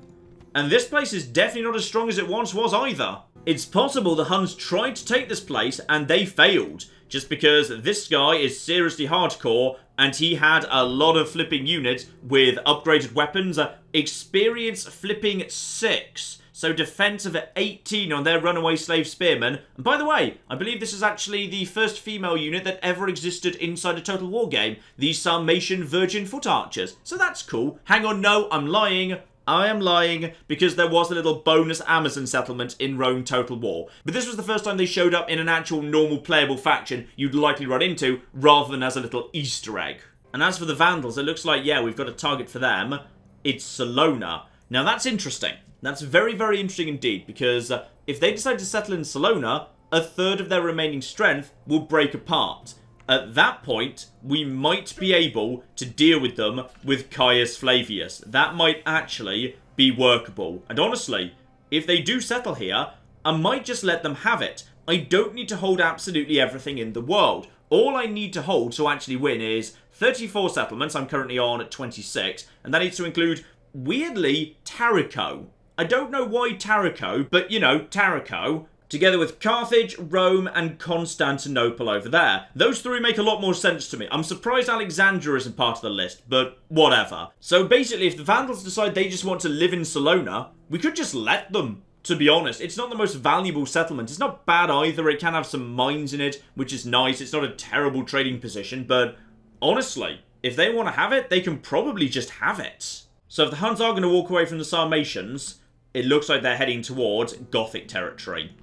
And this place is definitely not as strong as it once was either. It's possible the Huns tried to take this place and they failed, just because this guy is seriously hardcore and he had a lot of flipping units with upgraded weapons, uh, experience flipping 6. So defense of 18 on their runaway slave spearmen. And by the way, I believe this is actually the first female unit that ever existed inside a Total War game. The Sarmatian Virgin Foot Archers. So that's cool. Hang on, no, I'm lying. I am lying because there was a little bonus Amazon settlement in Rome Total War. But this was the first time they showed up in an actual normal playable faction you'd likely run into rather than as a little Easter egg. And as for the Vandals, it looks like, yeah, we've got a target for them. It's Salona. Now that's interesting. That's very, very interesting indeed because uh, if they decide to settle in Salona, a third of their remaining strength will break apart. At that point, we might be able to deal with them with Caius Flavius. That might actually be workable. And honestly, if they do settle here, I might just let them have it. I don't need to hold absolutely everything in the world. All I need to hold to actually win is 34 settlements. I'm currently on at 26. And that needs to include, weirdly, Tarraco. I don't know why Tarraco, but, you know, Tarraco together with Carthage, Rome, and Constantinople over there. Those three make a lot more sense to me. I'm surprised Alexandria isn't part of the list, but whatever. So basically, if the Vandals decide they just want to live in Salona, we could just let them. To be honest, it's not the most valuable settlement. It's not bad either. It can have some mines in it, which is nice. It's not a terrible trading position, but honestly, if they want to have it, they can probably just have it. So if the Huns are going to walk away from the Sarmatians, it looks like they're heading towards Gothic territory.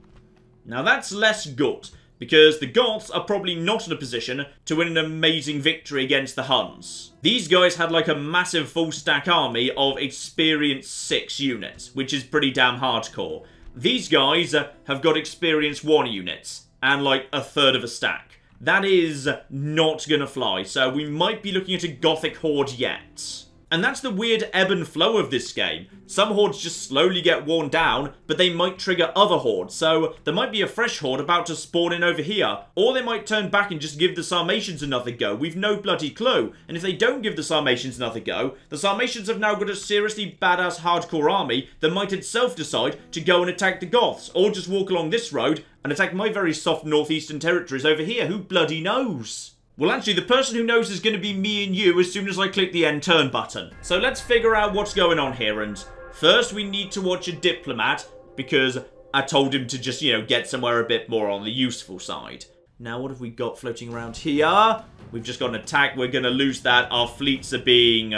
Now that's less good, because the Goths are probably not in a position to win an amazing victory against the Huns. These guys had like a massive full stack army of experienced 6 units, which is pretty damn hardcore. These guys uh, have got experienced 1 units, and like a third of a stack. That is not gonna fly, so we might be looking at a Gothic horde yet. And that's the weird ebb and flow of this game. Some hordes just slowly get worn down, but they might trigger other hordes, so there might be a fresh horde about to spawn in over here, or they might turn back and just give the Sarmatians another go, we've no bloody clue. And if they don't give the Sarmatians another go, the Sarmatians have now got a seriously badass hardcore army that might itself decide to go and attack the Goths, or just walk along this road and attack my very soft northeastern territories over here, who bloody knows? Well, actually, the person who knows is going to be me and you as soon as I click the end turn button. So let's figure out what's going on here. And first, we need to watch a diplomat because I told him to just, you know, get somewhere a bit more on the useful side. Now, what have we got floating around here? We've just got an attack. We're going to lose that. Our fleets are being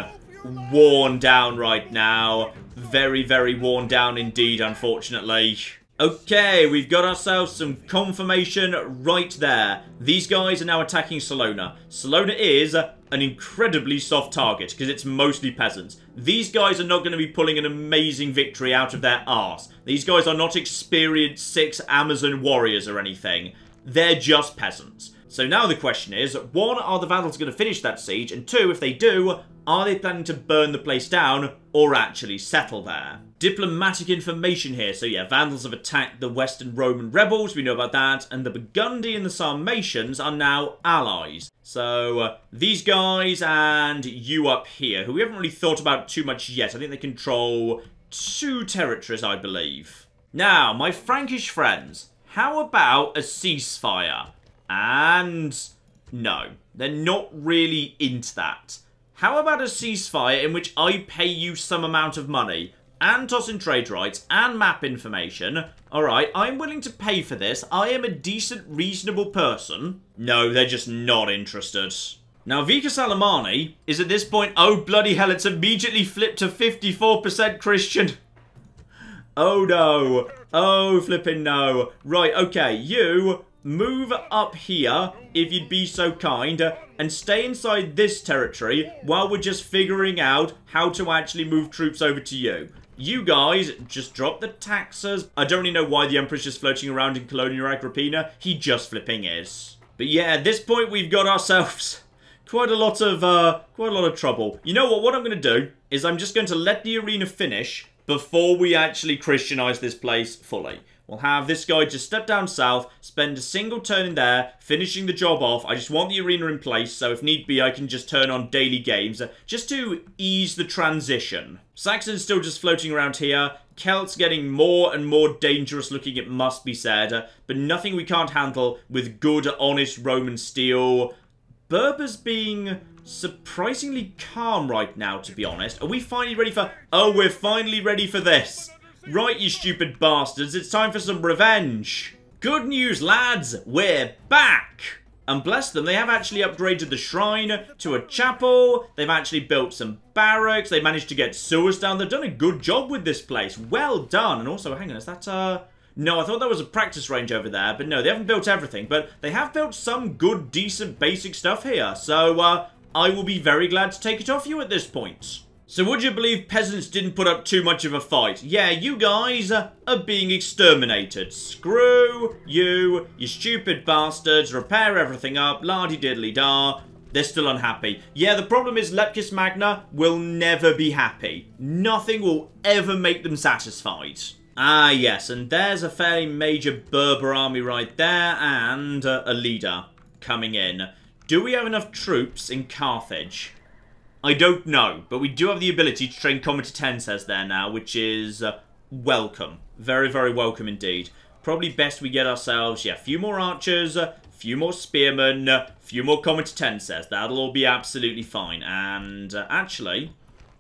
worn down right now. Very, very worn down indeed, unfortunately. Okay, we've got ourselves some confirmation right there. These guys are now attacking Salona. Salona is an incredibly soft target because it's mostly peasants. These guys are not going to be pulling an amazing victory out of their arse. These guys are not experienced six Amazon warriors or anything. They're just peasants. So now the question is, one, are the Vandals going to finish that siege? And two, if they do, Are they planning to burn the place down or actually settle there? Diplomatic information here. So yeah, Vandals have attacked the Western Roman rebels. We know about that. And the Burgundy and the Sarmatians are now allies. So uh, these guys and you up here, who we haven't really thought about too much yet. I think they control two territories, I believe. Now, my Frankish friends, how about a ceasefire? And no, they're not really into that. How about a ceasefire in which I pay you some amount of money and toss in trade rights and map information? Alright, I'm willing to pay for this. I am a decent, reasonable person. No, they're just not interested. Now, Vicus Alemanni is at this point, oh bloody hell, it's immediately flipped to 54% Christian. Oh no. Oh, flipping no. Right, okay, you move up here, if you'd be so kind, and stay inside this territory while we're just figuring out how to actually move troops over to you. You guys just drop the taxes. I don't really know why the Emperor's just floating around in Colonia Agrippina. He just flipping is. But yeah, at this point we've got ourselves quite a lot of, uh, quite a lot of trouble. You know what? What I'm going to do is I'm just going to let the arena finish before we actually Christianize this place fully. We'll have this guy just step down south, spend a single turn in there, finishing the job off. I just want the arena in place, so if need be, I can just turn on daily games, uh, just to ease the transition. Saxon's still just floating around here. Celts getting more and more dangerous looking, it must be said, uh, but nothing we can't handle with good, honest Roman steel. Berbers being surprisingly calm right now, to be honest. Are we finally ready for... Oh, we're finally ready for this. Right, you stupid bastards, it's time for some revenge. Good news, lads, we're back! And bless them, they have actually upgraded the shrine to a chapel. They've actually built some barracks. They managed to get sewers down. They've done a good job with this place. Well done. And also, hang on, is that, uh... No, I thought that was a practice range over there, but no, they haven't built everything. But they have built some good, decent, basic stuff here. So, uh, I will be very glad to take it off you at this point. So would you believe peasants didn't put up too much of a fight? Yeah, you guys are being exterminated. Screw you, you stupid bastards. Repair everything up, la-di-diddly-da. They're still unhappy. Yeah, the problem is Leptis Magna will never be happy. Nothing will ever make them satisfied. Ah, yes, and there's a fairly major Berber army right there, and uh, a leader coming in. Do we have enough troops in Carthage? I don't know, but we do have the ability to train Comitatenses there now, which is uh, welcome. Very, very welcome indeed. Probably best we get ourselves, yeah, a few more archers, a few more spearmen, a few more Comitatenses. That'll all be absolutely fine. And uh, actually,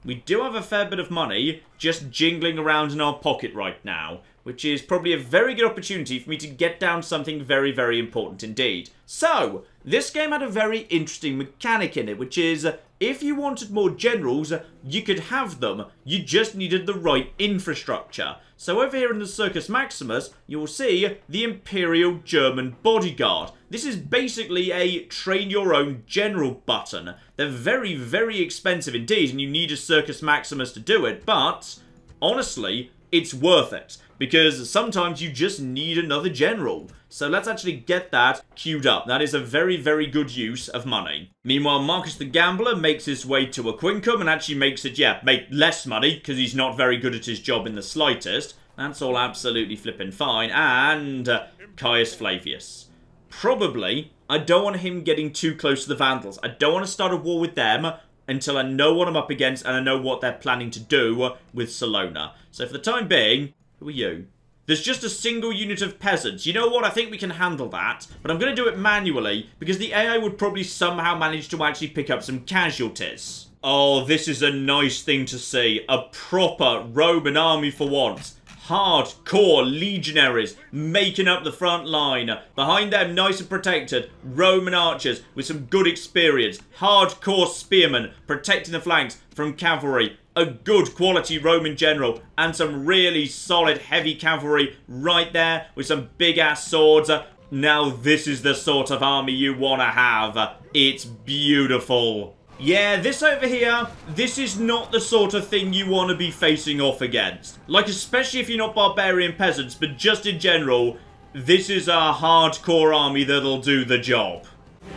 we do have a fair bit of money just jingling around in our pocket right now, which is probably a very good opportunity for me to get down something very, very important indeed. So, this game had a very interesting mechanic in it, which is if you wanted more generals, you could have them. You just needed the right infrastructure. So over here in the Circus Maximus, you'll see the Imperial German Bodyguard. This is basically a train your own general button. They're very, very expensive indeed, and you need a Circus Maximus to do it, but honestly, it's worth it because sometimes you just need another general. So let's actually get that queued up. That is a very, very good use of money. Meanwhile, Marcus the Gambler makes his way to Aquincum and actually makes it, yeah, make less money because he's not very good at his job in the slightest. That's all absolutely flipping fine. And uh, Caius Flavius. Probably, I don't want him getting too close to the Vandals. I don't want to start a war with them until I know what I'm up against and I know what they're planning to do with Salona. So for the time being, who are you? There's just a single unit of peasants. You know what? I think we can handle that. But I'm going to do it manually because the AI would probably somehow manage to actually pick up some casualties. Oh, this is a nice thing to see. A proper Roman army for once. Hardcore legionaries making up the front line. Behind them, nice and protected, Roman archers with some good experience. Hardcore spearmen protecting the flanks from cavalry a good quality Roman general and some really solid heavy cavalry right there with some big ass swords. Now this is the sort of army you want to have. It's beautiful. Yeah, this over here, this is not the sort of thing you want to be facing off against. Like, especially if you're not barbarian peasants, but just in general, this is a hardcore army that'll do the job.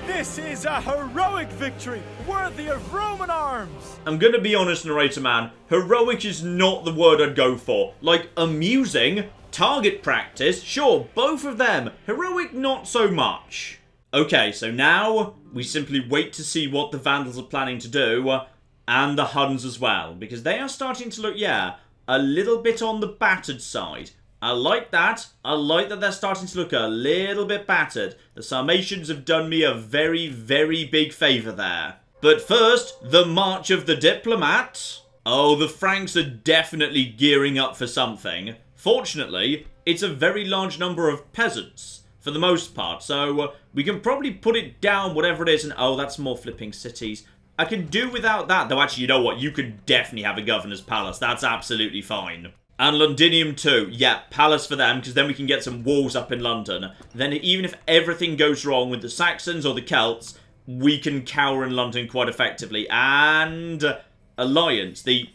This is a heroic victory, worthy of Roman arms! I'm gonna be honest, narrator man, heroic is not the word I'd go for. Like, amusing, target practice, sure, both of them. Heroic, not so much. Okay, so now we simply wait to see what the Vandals are planning to do, uh, and the Huns as well, because they are starting to look, yeah, a little bit on the battered side. I like that. I like that they're starting to look a little bit battered. The Sarmatians have done me a very, very big favour there. But first, the March of the Diplomat. Oh, the Franks are definitely gearing up for something. Fortunately, it's a very large number of peasants, for the most part, so uh, we can probably put it down, whatever it is, and oh, that's more flipping cities. I can do without that, though actually, you know what, you could definitely have a governor's palace, that's absolutely fine. And Londinium too. Yeah, palace for them, because then we can get some walls up in London. Then even if everything goes wrong with the Saxons or the Celts, we can cower in London quite effectively. And Alliance, the...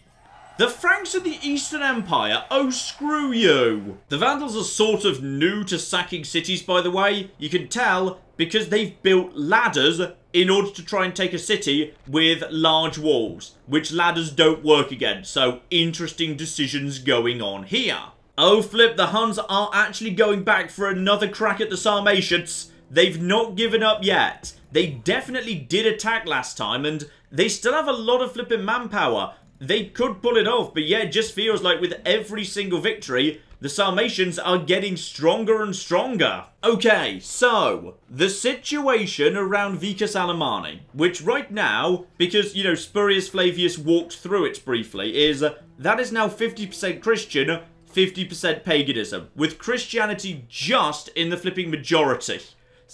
The Franks of the Eastern Empire? Oh, screw you! The Vandals are sort of new to sacking cities, by the way. You can tell because they've built ladders in order to try and take a city with large walls, which ladders don't work against, so interesting decisions going on here. Oh flip, the Huns are actually going back for another crack at the Sarmatians. They've not given up yet. They definitely did attack last time, and they still have a lot of flipping manpower. They could pull it off, but yeah, it just feels like with every single victory, the Sarmatians are getting stronger and stronger. Okay, so, the situation around Vicus Alemanni, which right now, because, you know, Spurius Flavius walked through it briefly, is uh, that is now 50% Christian, 50% paganism, with Christianity just in the flipping majority.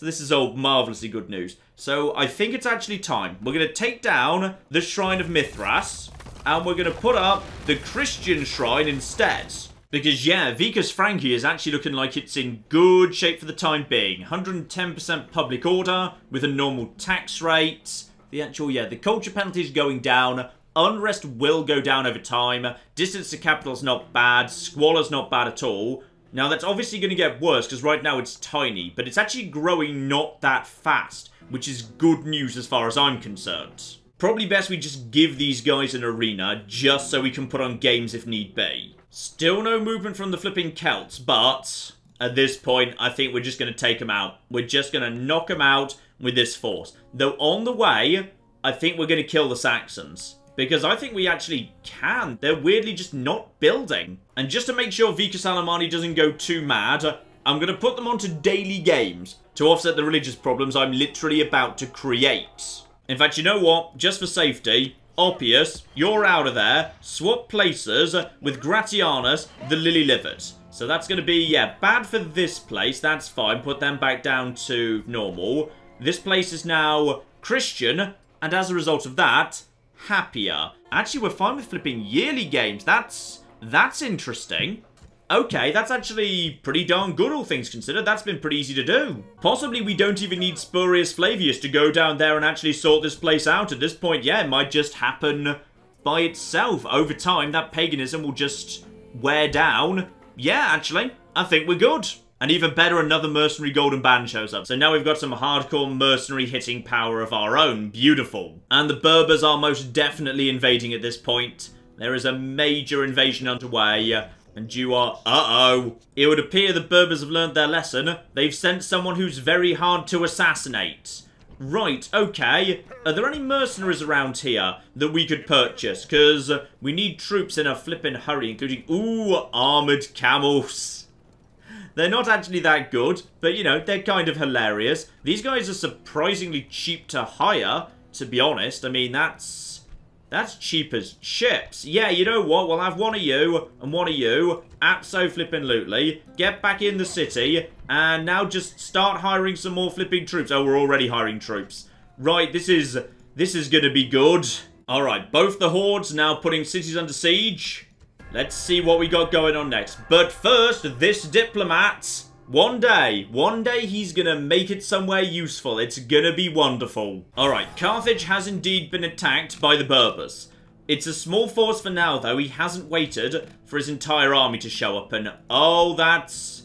So this is oh, all marvellously good news. So I think it's actually time. We're going to take down the Shrine of Mithras, and we're going to put up the Christian Shrine instead. Because, yeah, Vicus Franki is actually looking like it's in good shape for the time being. 110% public order with a normal tax rate. The actual, yeah, the culture penalty is going down. Unrest will go down over time. Distance to capital's not bad. Squalor's not bad at all. Now, that's obviously going to get worse because right now it's tiny, but it's actually growing not that fast, which is good news as far as I'm concerned. Probably best we just give these guys an arena just so we can put on games if need be. Still no movement from the flipping Celts, but at this point, I think we're just going to take them out. We're just going to knock them out with this force. Though on the way, I think we're going to kill the Saxons. Because I think we actually can. They're weirdly just not building. And just to make sure Vicus Alemanni doesn't go too mad, I'm going to put them onto daily games to offset the religious problems I'm literally about to create. In fact, you know what? Just for safety, Oppius, you're out of there. Swap places with Gratianus, the lily-livered. So that's going to be, yeah, bad for this place. That's fine. Put them back down to normal. This place is now Christian, and as a result of that, happier. Actually, we're fine with flipping yearly games. That's that's interesting. Okay, that's actually pretty darn good, all things considered. That's been pretty easy to do. Possibly we don't even need Spurius Flavius to go down there and actually sort this place out. At this point, yeah, it might just happen by itself. Over time, that paganism will just wear down. Yeah, actually, I think we're good. And even better, another mercenary golden band shows up. So now we've got some hardcore mercenary hitting power of our own. Beautiful. And the Berbers are most definitely invading at this point. There is a major invasion underway. And you are... Uh-oh. It would appear the Berbers have learned their lesson. They've sent someone who's very hard to assassinate. Right, okay. Are there any mercenaries around here that we could purchase? Because we need troops in a flippin' hurry, including... Ooh, armoured camels. They're not actually that good, but, you know, they're kind of hilarious. These guys are surprisingly cheap to hire, to be honest. I mean, that's that's cheap as chips. Yeah, you know what? We'll have one of you and one of you. so flipping lootly. Get back in the city. And now just start hiring some more flipping troops. Oh, we're already hiring troops. Right, this is... This is gonna be good. Alright, both the hordes now putting cities under siege. Let's see what we got going on next. But first, this diplomat one day, one day he's gonna make it somewhere useful. It's gonna be wonderful. Alright, Carthage has indeed been attacked by the Berbers. It's a small force for now, though. He hasn't waited for his entire army to show up, and oh, that's...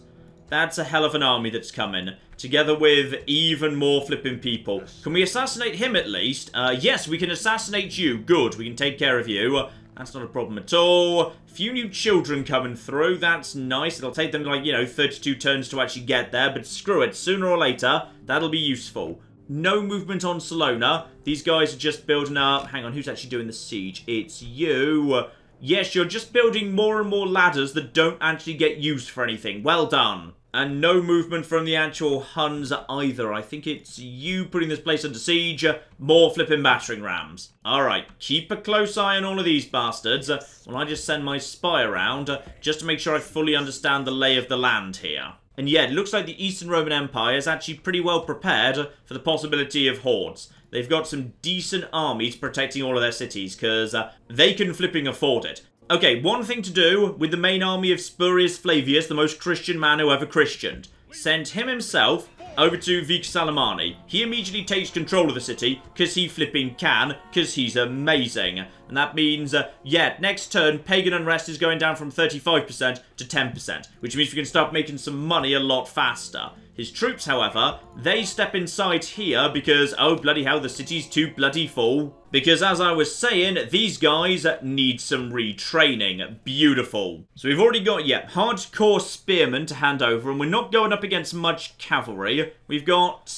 That's a hell of an army that's coming. together with even more flipping people. Can we assassinate him at least? Uh, yes, we can assassinate you. Good, we can take care of you. That's not a problem at all. Few new children coming through. That's nice. It'll take them, like, you know, 32 turns to actually get there. But screw it. Sooner or later, that'll be useful. No movement on Salona. These guys are just building up. Hang on, who's actually doing the siege? It's you. Yes, you're just building more and more ladders that don't actually get used for anything. Well done. And no movement from the actual Huns either. I think it's you putting this place under siege. More flipping battering rams. Alright, keep a close eye on all of these bastards. Uh, well, I just send my spy around uh, just to make sure I fully understand the lay of the land here. And yeah, it looks like the Eastern Roman Empire is actually pretty well prepared for the possibility of hordes. They've got some decent armies protecting all of their cities, because uh, they can flipping afford it. Okay, one thing to do with the main army of Spurius Flavius, the most Christian man who ever Christianed. Send him himself over to Vicus Alemanni. He immediately takes control of the city, because he flipping can, because he's amazing. And that means, uh, yeah, next turn, Pagan Unrest is going down from 35% to 10%, which means we can start making some money a lot faster. His troops, however, they step inside here because, oh bloody hell, the city's too bloody full. Because as I was saying, these guys need some retraining. Beautiful. So we've already got, yeah, hardcore spearmen to hand over, and we're not going up against much cavalry. We've got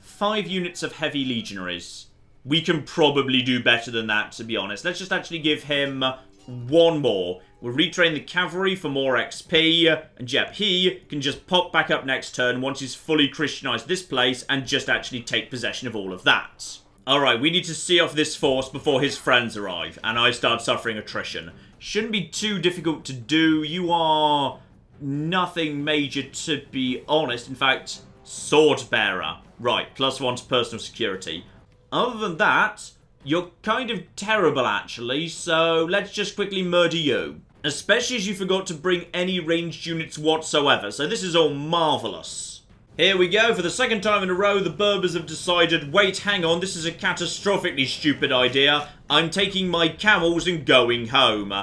five units of heavy legionaries. We can probably do better than that, to be honest. Let's just actually give him one more. We'll retrain the cavalry for more XP, and yep, he can just pop back up next turn once he's fully Christianized this place and just actually take possession of all of that. Alright, we need to see off this force before his friends arrive, and I start suffering attrition. Shouldn't be too difficult to do. You are nothing major to be honest. In fact, sword bearer. Right, plus one to personal security. Other than that, you're kind of terrible actually, so let's just quickly murder you. Especially as you forgot to bring any ranged units whatsoever, so this is all marvellous. Here we go, for the second time in a row, the Berbers have decided, wait, hang on, this is a catastrophically stupid idea. I'm taking my camels and going home.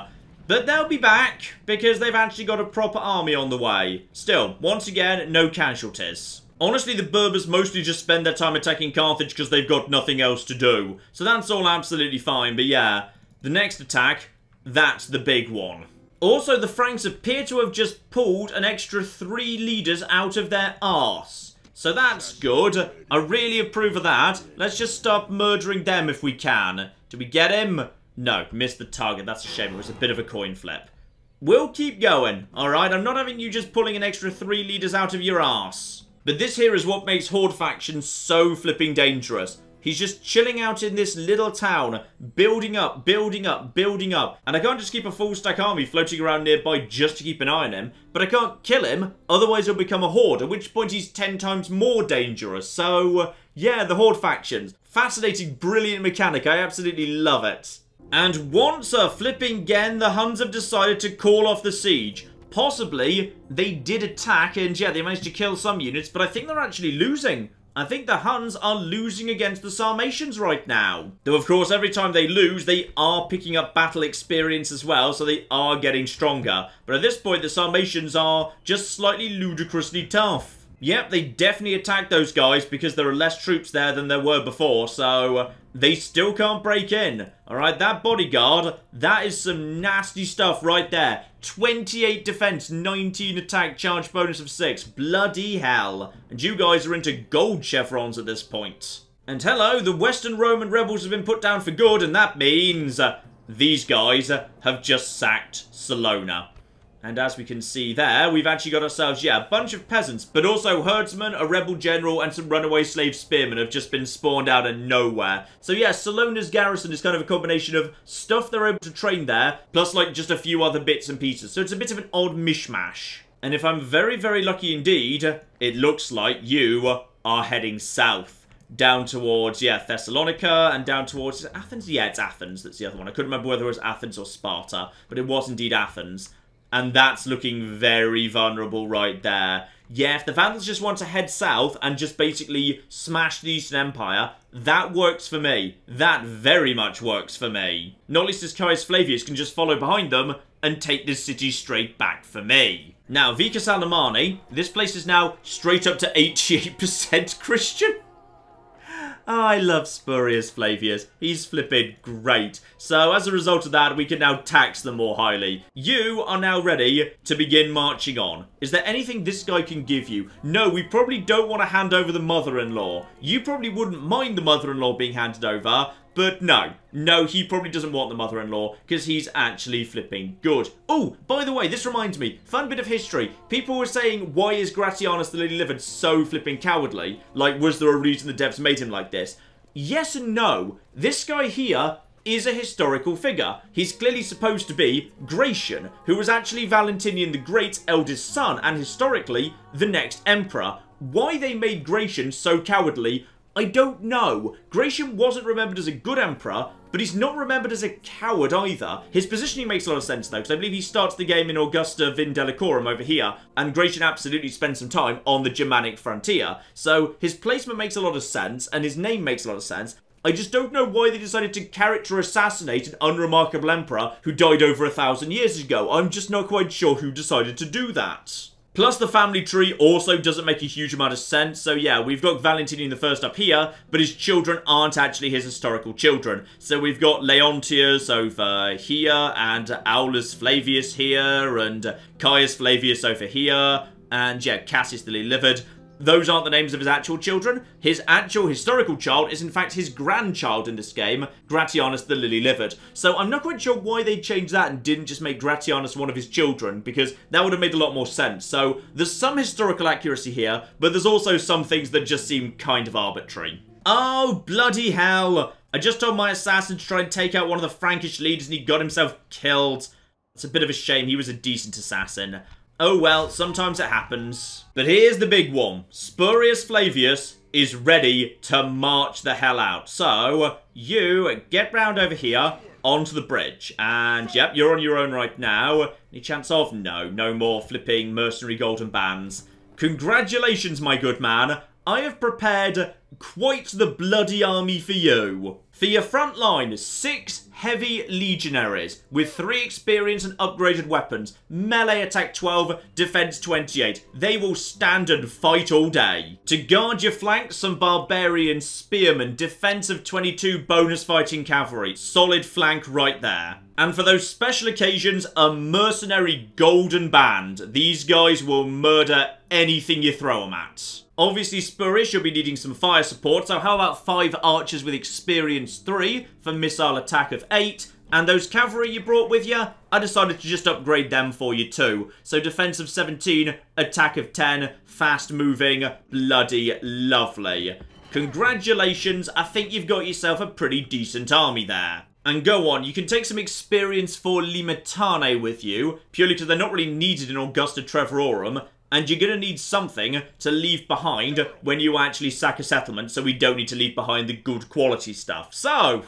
But they'll be back, because they've actually got a proper army on the way. Still, once again, no casualties. Honestly, the Berbers mostly just spend their time attacking Carthage because they've got nothing else to do. So that's all absolutely fine, but yeah, the next attack, that's the big one. Also, the Franks appear to have just pulled an extra three leaders out of their arse. So that's good. I really approve of that. Let's just stop murdering them if we can. Did we get him? No, missed the target. That's a shame. It was a bit of a coin flip. We'll keep going, alright? I'm not having you just pulling an extra three leaders out of your arse. But this here is what makes Horde Faction so flipping dangerous. He's just chilling out in this little town, building up, building up, building up. And I can't just keep a full stack army floating around nearby just to keep an eye on him. But I can't kill him, otherwise he'll become a Horde, at which point he's 10 times more dangerous. So, yeah, the Horde factions. Fascinating, brilliant mechanic. I absolutely love it. And once a flipping gen, the Huns have decided to call off the siege. Possibly, they did attack and yeah, they managed to kill some units, but I think they're actually losing. I think the Huns are losing against the Sarmatians right now. Though, of course, every time they lose, they are picking up battle experience as well, so they are getting stronger. But at this point, the Sarmatians are just slightly ludicrously tough. Yep, they definitely attacked those guys because there are less troops there than there were before, so they still can't break in. Alright, that bodyguard, that is some nasty stuff right there. 28 defense, 19 attack, charge bonus of 6. Bloody hell. And you guys are into gold chevrons at this point. And hello, the Western Roman rebels have been put down for good, and that means uh, these guys have just sacked Salona. And as we can see there, we've actually got ourselves, yeah, a bunch of peasants, but also herdsmen, a rebel general, and some runaway slave spearmen have just been spawned out of nowhere. So yeah, Salona's garrison is kind of a combination of stuff they're able to train there, plus like just a few other bits and pieces. So it's a bit of an odd mishmash. And if I'm very, very lucky indeed, it looks like you are heading south down towards, yeah, Thessalonica and down towards Athens. Yeah, it's Athens. That's the other one. I couldn't remember whether it was Athens or Sparta, but it was indeed Athens. And that's looking very vulnerable right there. Yeah, if the Vandals just want to head south and just basically smash the Eastern Empire, that works for me. That very much works for me. Not least as Caius Flavius can just follow behind them and take this city straight back for me. Now, Vicus Alemanni, this place is now straight up to 88% Christian. I love Spurius Flavius. He's flipping great. So as a result of that, we can now tax them more highly. You are now ready to begin marching on. Is there anything this guy can give you? No, we probably don't want to hand over the mother-in-law. You probably wouldn't mind the mother-in-law being handed over, but no, no, he probably doesn't want the mother-in-law because he's actually flipping good. Oh, by the way, this reminds me, fun bit of history. People were saying, why is Gratianus the Lily-Livered so flipping cowardly? Like, was there a reason the devs made him like this? Yes and no. This guy here is a historical figure. He's clearly supposed to be Gratian, who was actually Valentinian the Great's eldest son and historically the next emperor. Why they made Gratian so cowardly, I don't know. Gratian wasn't remembered as a good emperor, but he's not remembered as a coward either. His positioning makes a lot of sense though, because I believe he starts the game in Augusta Vindelicorum over here, and Gratian absolutely spends some time on the Germanic frontier. So his placement makes a lot of sense, and his name makes a lot of sense. I just don't know why they decided to character assassinate an unremarkable emperor who died over a thousand years ago. I'm just not quite sure who decided to do that. Plus, the family tree also doesn't make a huge amount of sense. So yeah, we've got Valentinian the First up here, but his children aren't actually his historical children. So we've got Leontius over here, and Aulus Flavius here, and Caius Flavius over here, and yeah, Cassius the Livered. Those aren't the names of his actual children. His actual historical child is in fact his grandchild in this game, Gratianus the Lily-Livered. So I'm not quite sure why they changed that and didn't just make Gratianus one of his children, because that would have made a lot more sense. So there's some historical accuracy here, but there's also some things that just seem kind of arbitrary. Oh, bloody hell! I just told my assassin to try and take out one of the Frankish leaders and he got himself killed. It's a bit of a shame, he was a decent assassin. Oh well, sometimes it happens. But here's the big one. Spurius Flavius is ready to march the hell out. So, you get round over here onto the bridge. And, yep, you're on your own right now. Any chance of? No, no more flipping mercenary golden bands. Congratulations, my good man. I have prepared quite the bloody army for you. For your front line, six heavy legionaries with three experience and upgraded weapons. Melee attack 12, defense 28. They will stand and fight all day. To guard your flanks, some barbarian spearmen, defense of 22 bonus fighting cavalry. Solid flank right there. And for those special occasions, a mercenary golden band. These guys will murder anything you throw them at. Obviously, Spurius, you'll be needing some fire support, so how about 5 archers with experience 3 for missile attack of 8? And those cavalry you brought with you, I decided to just upgrade them for you too. So defense of 17, attack of 10, fast moving, bloody lovely. Congratulations, I think you've got yourself a pretty decent army there. And go on, you can take some experience for Limitane with you, purely because they're not really needed in Augusta Trevorum, and you're going to need something to leave behind when you actually sack a settlement, so we don't need to leave behind the good quality stuff. So,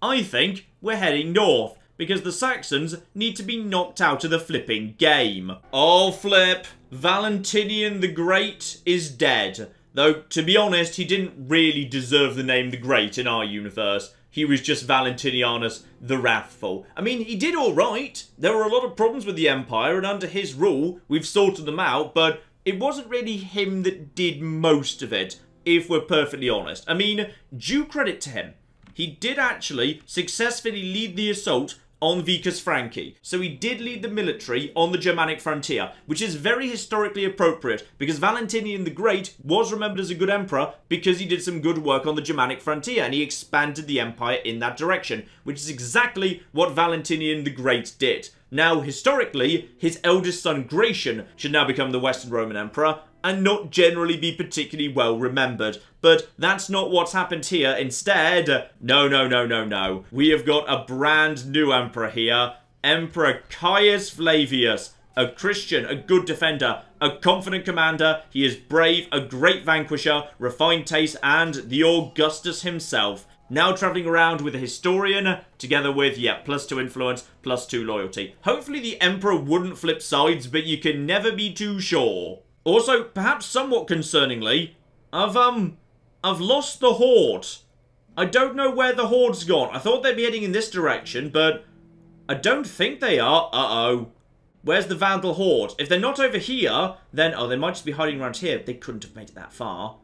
I think we're heading north, because the Saxons need to be knocked out of the flipping game. Oh, flip. Valentinian the Great is dead. Though, to be honest, he didn't really deserve the name the Great in our universe he was just Valentinianus the Wrathful. I mean, he did alright. There were a lot of problems with the Empire, and under his rule, we've sorted them out, but it wasn't really him that did most of it, if we're perfectly honest. I mean, due credit to him. He did actually successfully lead the assault on Vicus Franki. So he did lead the military on the Germanic frontier, which is very historically appropriate because Valentinian the Great was remembered as a good emperor because he did some good work on the Germanic frontier and he expanded the empire in that direction, which is exactly what Valentinian the Great did. Now, historically, his eldest son Gratian should now become the Western Roman Emperor, and not generally be particularly well remembered. But that's not what's happened here. Instead, no, no, no, no, no. We have got a brand new emperor here. Emperor Caius Flavius. A Christian, a good defender, a confident commander. He is brave, a great vanquisher, refined taste, and the Augustus himself. Now travelling around with a historian, together with, yeah, plus two influence, plus two loyalty. Hopefully the Emperor wouldn't flip sides, but you can never be too sure. Also, perhaps somewhat concerningly, I've, um, I've lost the Horde. I don't know where the Horde's gone. I thought they'd be heading in this direction, but I don't think they are. Uh-oh. Where's the Vandal Horde? If they're not over here, then... Oh, they might just be hiding around here. They couldn't have made it that far.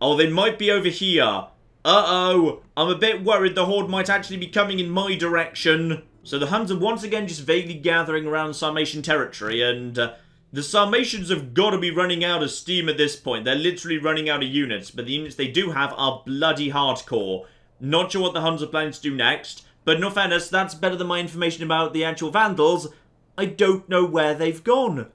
Oh, they might be over here. Uh-oh. I'm a bit worried the Horde might actually be coming in my direction. So the Huns are once again just vaguely gathering around Sarmatian territory, and... Uh, the Sarmatians have got to be running out of steam at this point. They're literally running out of units, but the units they do have are bloody hardcore. Not sure what the Huns are planning to do next, but no fairness, that's better than my information about the actual Vandals. I don't know where they've gone.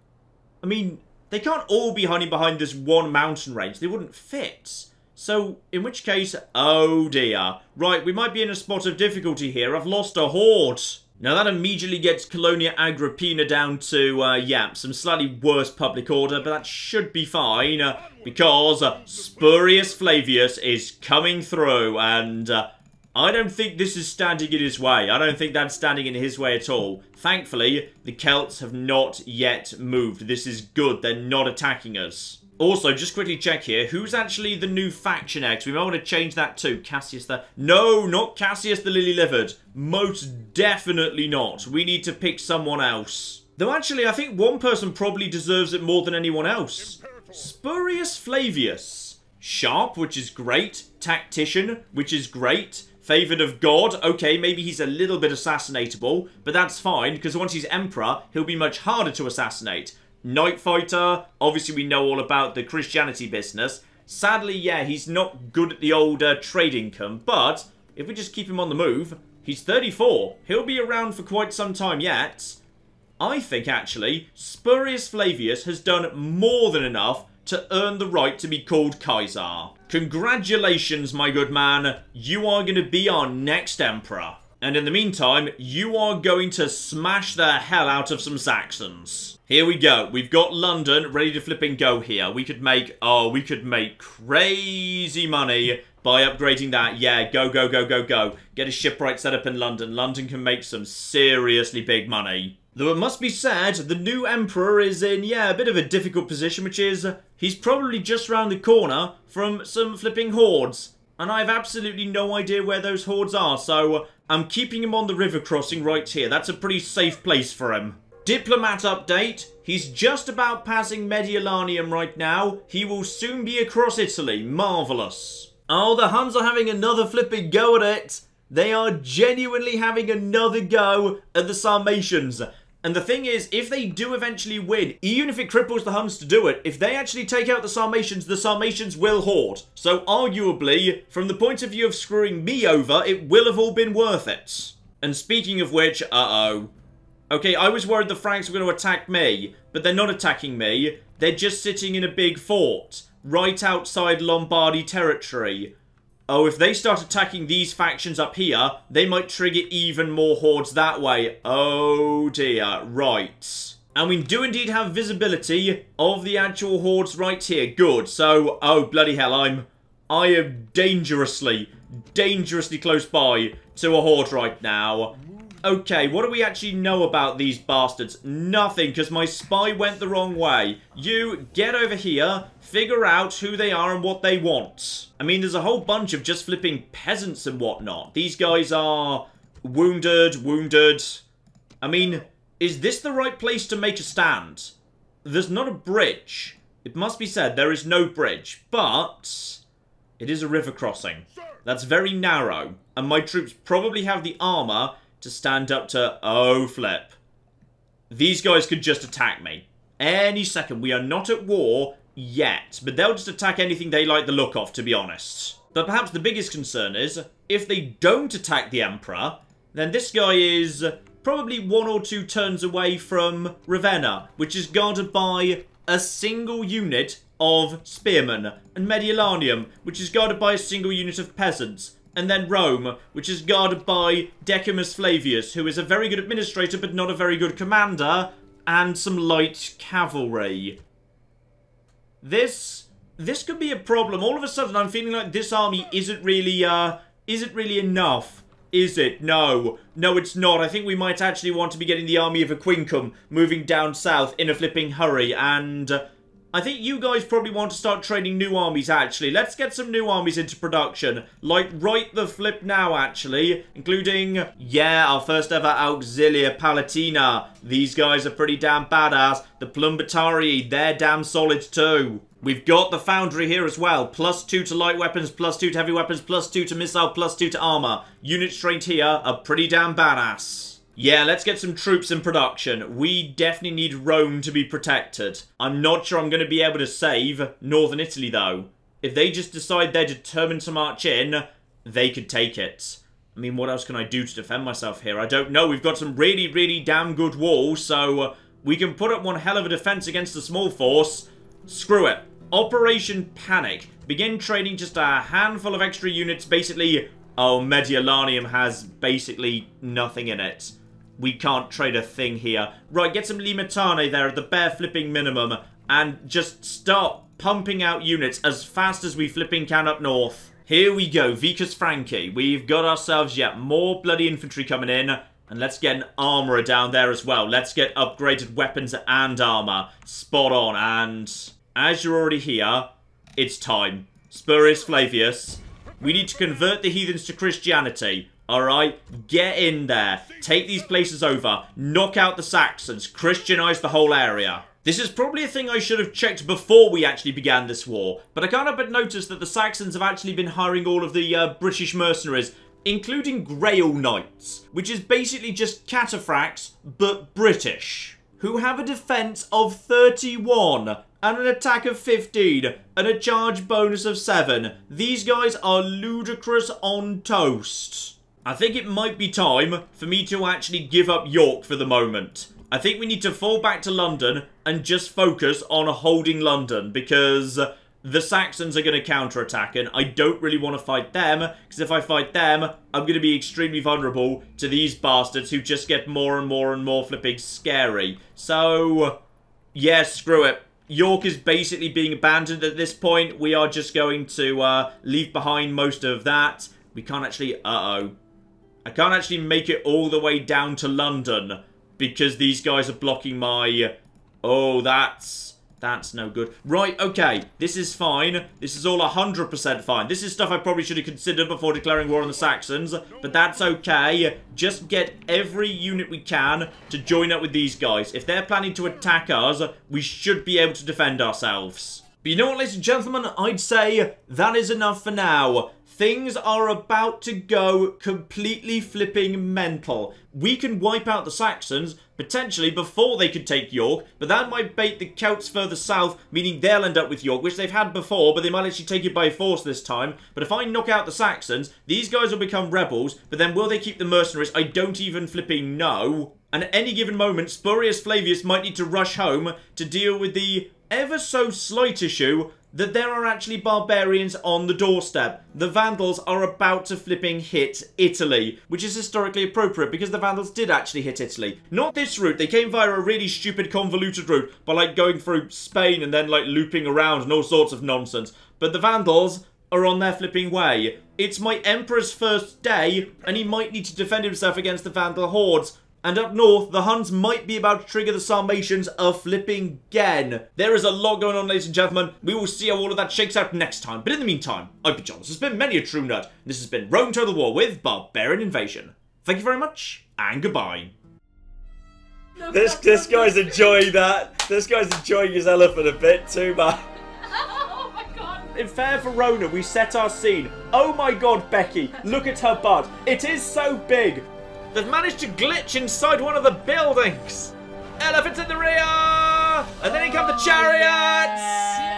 I mean, they can't all be hiding behind this one mountain range. They wouldn't fit. So, in which case, oh dear. Right, we might be in a spot of difficulty here. I've lost a horde. Now that immediately gets Colonia Agrippina down to, uh, yeah, some slightly worse public order, but that should be fine, uh, because uh, Spurius Flavius is coming through, and uh, I don't think this is standing in his way. I don't think that's standing in his way at all. Thankfully, the Celts have not yet moved. This is good. They're not attacking us. Also, just quickly check here. Who's actually the new faction heir? We might want to change that too. Cassius the... No, not Cassius the Lily-Livered. Most definitely not. We need to pick someone else. Though actually, I think one person probably deserves it more than anyone else. Spurius Flavius. Sharp, which is great. Tactician, which is great. Favoured of God, okay, maybe he's a little bit assassinatable, but that's fine, because once he's Emperor, he'll be much harder to assassinate. Night Fighter, obviously we know all about the Christianity business. Sadly, yeah, he's not good at the old uh, trade income, but if we just keep him on the move, he's 34. He'll be around for quite some time yet. I think, actually, Spurius Flavius has done more than enough to earn the right to be called Kaiser. Congratulations, my good man. You are going to be our next emperor. And in the meantime, you are going to smash the hell out of some Saxons. Here we go. We've got London ready to flip and go here. We could make, oh, we could make crazy money by upgrading that. Yeah, go, go, go, go, go. Get a shipwright set up in London. London can make some seriously big money. Though it must be said, the new Emperor is in, yeah, a bit of a difficult position, which is he's probably just round the corner from some flipping hordes. And I have absolutely no idea where those hordes are, so I'm keeping him on the river crossing right here. That's a pretty safe place for him. Diplomat update. He's just about passing Mediolanium right now. He will soon be across Italy. Marvellous. Oh, the Huns are having another flipping go at it. They are genuinely having another go at the Sarmatians. And the thing is, if they do eventually win, even if it cripples the Huns to do it, if they actually take out the Sarmatians, the Sarmatians will hoard. So arguably, from the point of view of screwing me over, it will have all been worth it. And speaking of which, uh-oh. Okay, I was worried the Franks were going to attack me, but they're not attacking me. They're just sitting in a big fort, right outside Lombardy territory. Oh, if they start attacking these factions up here, they might trigger even more hordes that way. Oh dear, right. And we do indeed have visibility of the actual hordes right here. Good. So, oh bloody hell, I'm... I am dangerously, dangerously close by to a horde right now. Okay, what do we actually know about these bastards? Nothing, because my spy went the wrong way. You, get over here, figure out who they are and what they want. I mean, there's a whole bunch of just flipping peasants and whatnot. These guys are wounded, wounded. I mean, is this the right place to make a stand? There's not a bridge. It must be said, there is no bridge, but it is a river crossing. That's very narrow, and my troops probably have the armor to stand up to... Oh, flip. These guys could just attack me. Any second. We are not at war yet, but they'll just attack anything they like the look of, to be honest. But perhaps the biggest concern is, if they don't attack the Emperor, then this guy is probably one or two turns away from Ravenna, which is guarded by a single unit of spearmen, and Mediolanium, which is guarded by a single unit of peasants and then Rome, which is guarded by Decimus Flavius, who is a very good administrator but not a very good commander, and some light cavalry. This... This could be a problem. All of a sudden, I'm feeling like this army isn't really, uh, is it really enough? Is it? No. No, it's not. I think we might actually want to be getting the army of Aquincum moving down south in a flipping hurry, and... I think you guys probably want to start training new armies, actually. Let's get some new armies into production. Like, right the flip now, actually. Including, yeah, our first ever Auxilia Palatina. These guys are pretty damn badass. The Plumbatarii, they're damn solid too. We've got the Foundry here as well. Plus two to light weapons, plus two to heavy weapons, plus two to missile, plus two to armor. Unit strength here are pretty damn badass. Yeah, let's get some troops in production. We definitely need Rome to be protected. I'm not sure I'm going to be able to save Northern Italy, though. If they just decide they're determined to march in, they could take it. I mean, what else can I do to defend myself here? I don't know. We've got some really, really damn good walls, so uh, we can put up one hell of a defense against a small force. Screw it. Operation Panic. Begin training just a handful of extra units. Basically, oh, Mediolanum has basically nothing in it. We can't trade a thing here. Right, get some Limitane there at the bare flipping minimum and just start pumping out units as fast as we flipping can up north. Here we go, Vicus Franki. We've got ourselves yet more bloody infantry coming in. And let's get an armourer down there as well. Let's get upgraded weapons and armour. Spot on. And as you're already here, it's time. Spurius Flavius, we need to convert the heathens to Christianity. Alright? Get in there. Take these places over. Knock out the Saxons. Christianize the whole area. This is probably a thing I should have checked before we actually began this war, but I can't help but notice that the Saxons have actually been hiring all of the uh, British mercenaries, including Grail Knights, which is basically just cataphracts, but British, who have a defense of 31 and an attack of 15 and a charge bonus of 7. These guys are ludicrous on toast. I think it might be time for me to actually give up York for the moment. I think we need to fall back to London and just focus on holding London because the Saxons are going to counterattack and I don't really want to fight them because if I fight them, I'm going to be extremely vulnerable to these bastards who just get more and more and more flipping scary. So, yeah, screw it. York is basically being abandoned at this point. We are just going to uh, leave behind most of that. We can't actually... Uh-oh. I can't actually make it all the way down to London because these guys are blocking my... Oh, that's... That's no good. Right, okay. This is fine. This is all 100% fine. This is stuff I probably should have considered before declaring war on the Saxons, but that's okay. Just get every unit we can to join up with these guys. If they're planning to attack us, we should be able to defend ourselves. But you know what, ladies and gentlemen? I'd say that is enough for now. Things are about to go completely flipping mental. We can wipe out the Saxons, potentially before they could take York, but that might bait the Celts further south, meaning they'll end up with York, which they've had before, but they might actually take it by force this time. But if I knock out the Saxons, these guys will become rebels, but then will they keep the mercenaries? I don't even flipping know. And at any given moment, Spurius Flavius might need to rush home to deal with the ever so slight issue that there are actually barbarians on the doorstep. The Vandals are about to flipping hit Italy, which is historically appropriate because the Vandals did actually hit Italy. Not this route, they came via a really stupid convoluted route by like going through Spain and then like looping around and all sorts of nonsense. But the Vandals are on their flipping way. It's my Emperor's first day, and he might need to defend himself against the Vandal hordes. And up north, the Huns might be about to trigger the Sarmatians a flipping again. There is a lot going on, ladies and gentlemen. We will see how all of that shakes out next time. But in the meantime, I've been John. This has been Many A True Nerd. This has been Rome Total War with Barbarian Invasion. Thank you very much, and goodbye. This this guy's enjoying that. This guy's enjoying his elephant a bit too much. Oh my god. In Fair Verona, we set our scene. Oh my god, Becky, look at her butt. It is so big. They've managed to glitch inside one of the buildings. Elephants in the rear! And then in come the chariots! Yeah.